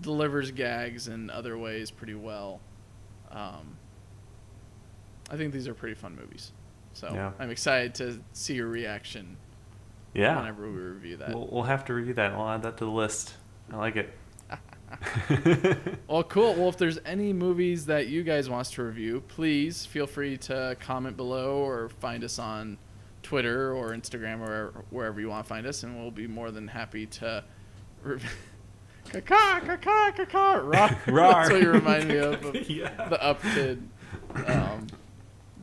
Speaker 1: delivers gags in other ways pretty well. Um, I think these are pretty fun movies. So
Speaker 2: Yeah.
Speaker 1: I'm excited to see your reaction
Speaker 2: Yeah,
Speaker 1: whenever we review that.
Speaker 2: we'll, we'll have to review that. We'll add that to the list. I like it.
Speaker 1: Well, cool. Well, if there's any movies that you guys want us to review, please feel free to comment below or find us on Twitter or Instagram or wherever you want to find us, and we'll be more than happy to. Re- Caca, caca, caca, rar.
Speaker 2: Rar.
Speaker 1: That's what you remind me of, of
Speaker 2: Yeah.
Speaker 1: the Up Kid. Um,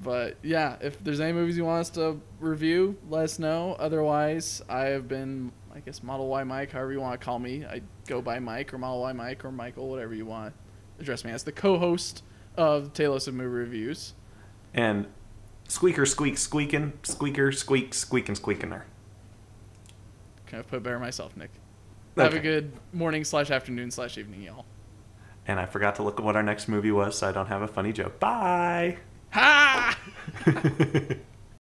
Speaker 1: but yeah, if there's any movies you want us to review, let us know. Otherwise, I have been, I guess, Model Y Mike, however you want to call me. I go by Mike or Model Y Mike or Michael, whatever you want to address me as the co-host of Tailosive Movie Reviews.
Speaker 2: And squeaker, squeak, squeaking, squeaker, squeak, squeaking, squeaking there.
Speaker 1: Kind of put better myself, Nick. Have a good morning slash afternoon slash evening, y'all.
Speaker 2: And I forgot to look at what our next movie was, so I don't have a funny joke. Bye!
Speaker 1: Ha!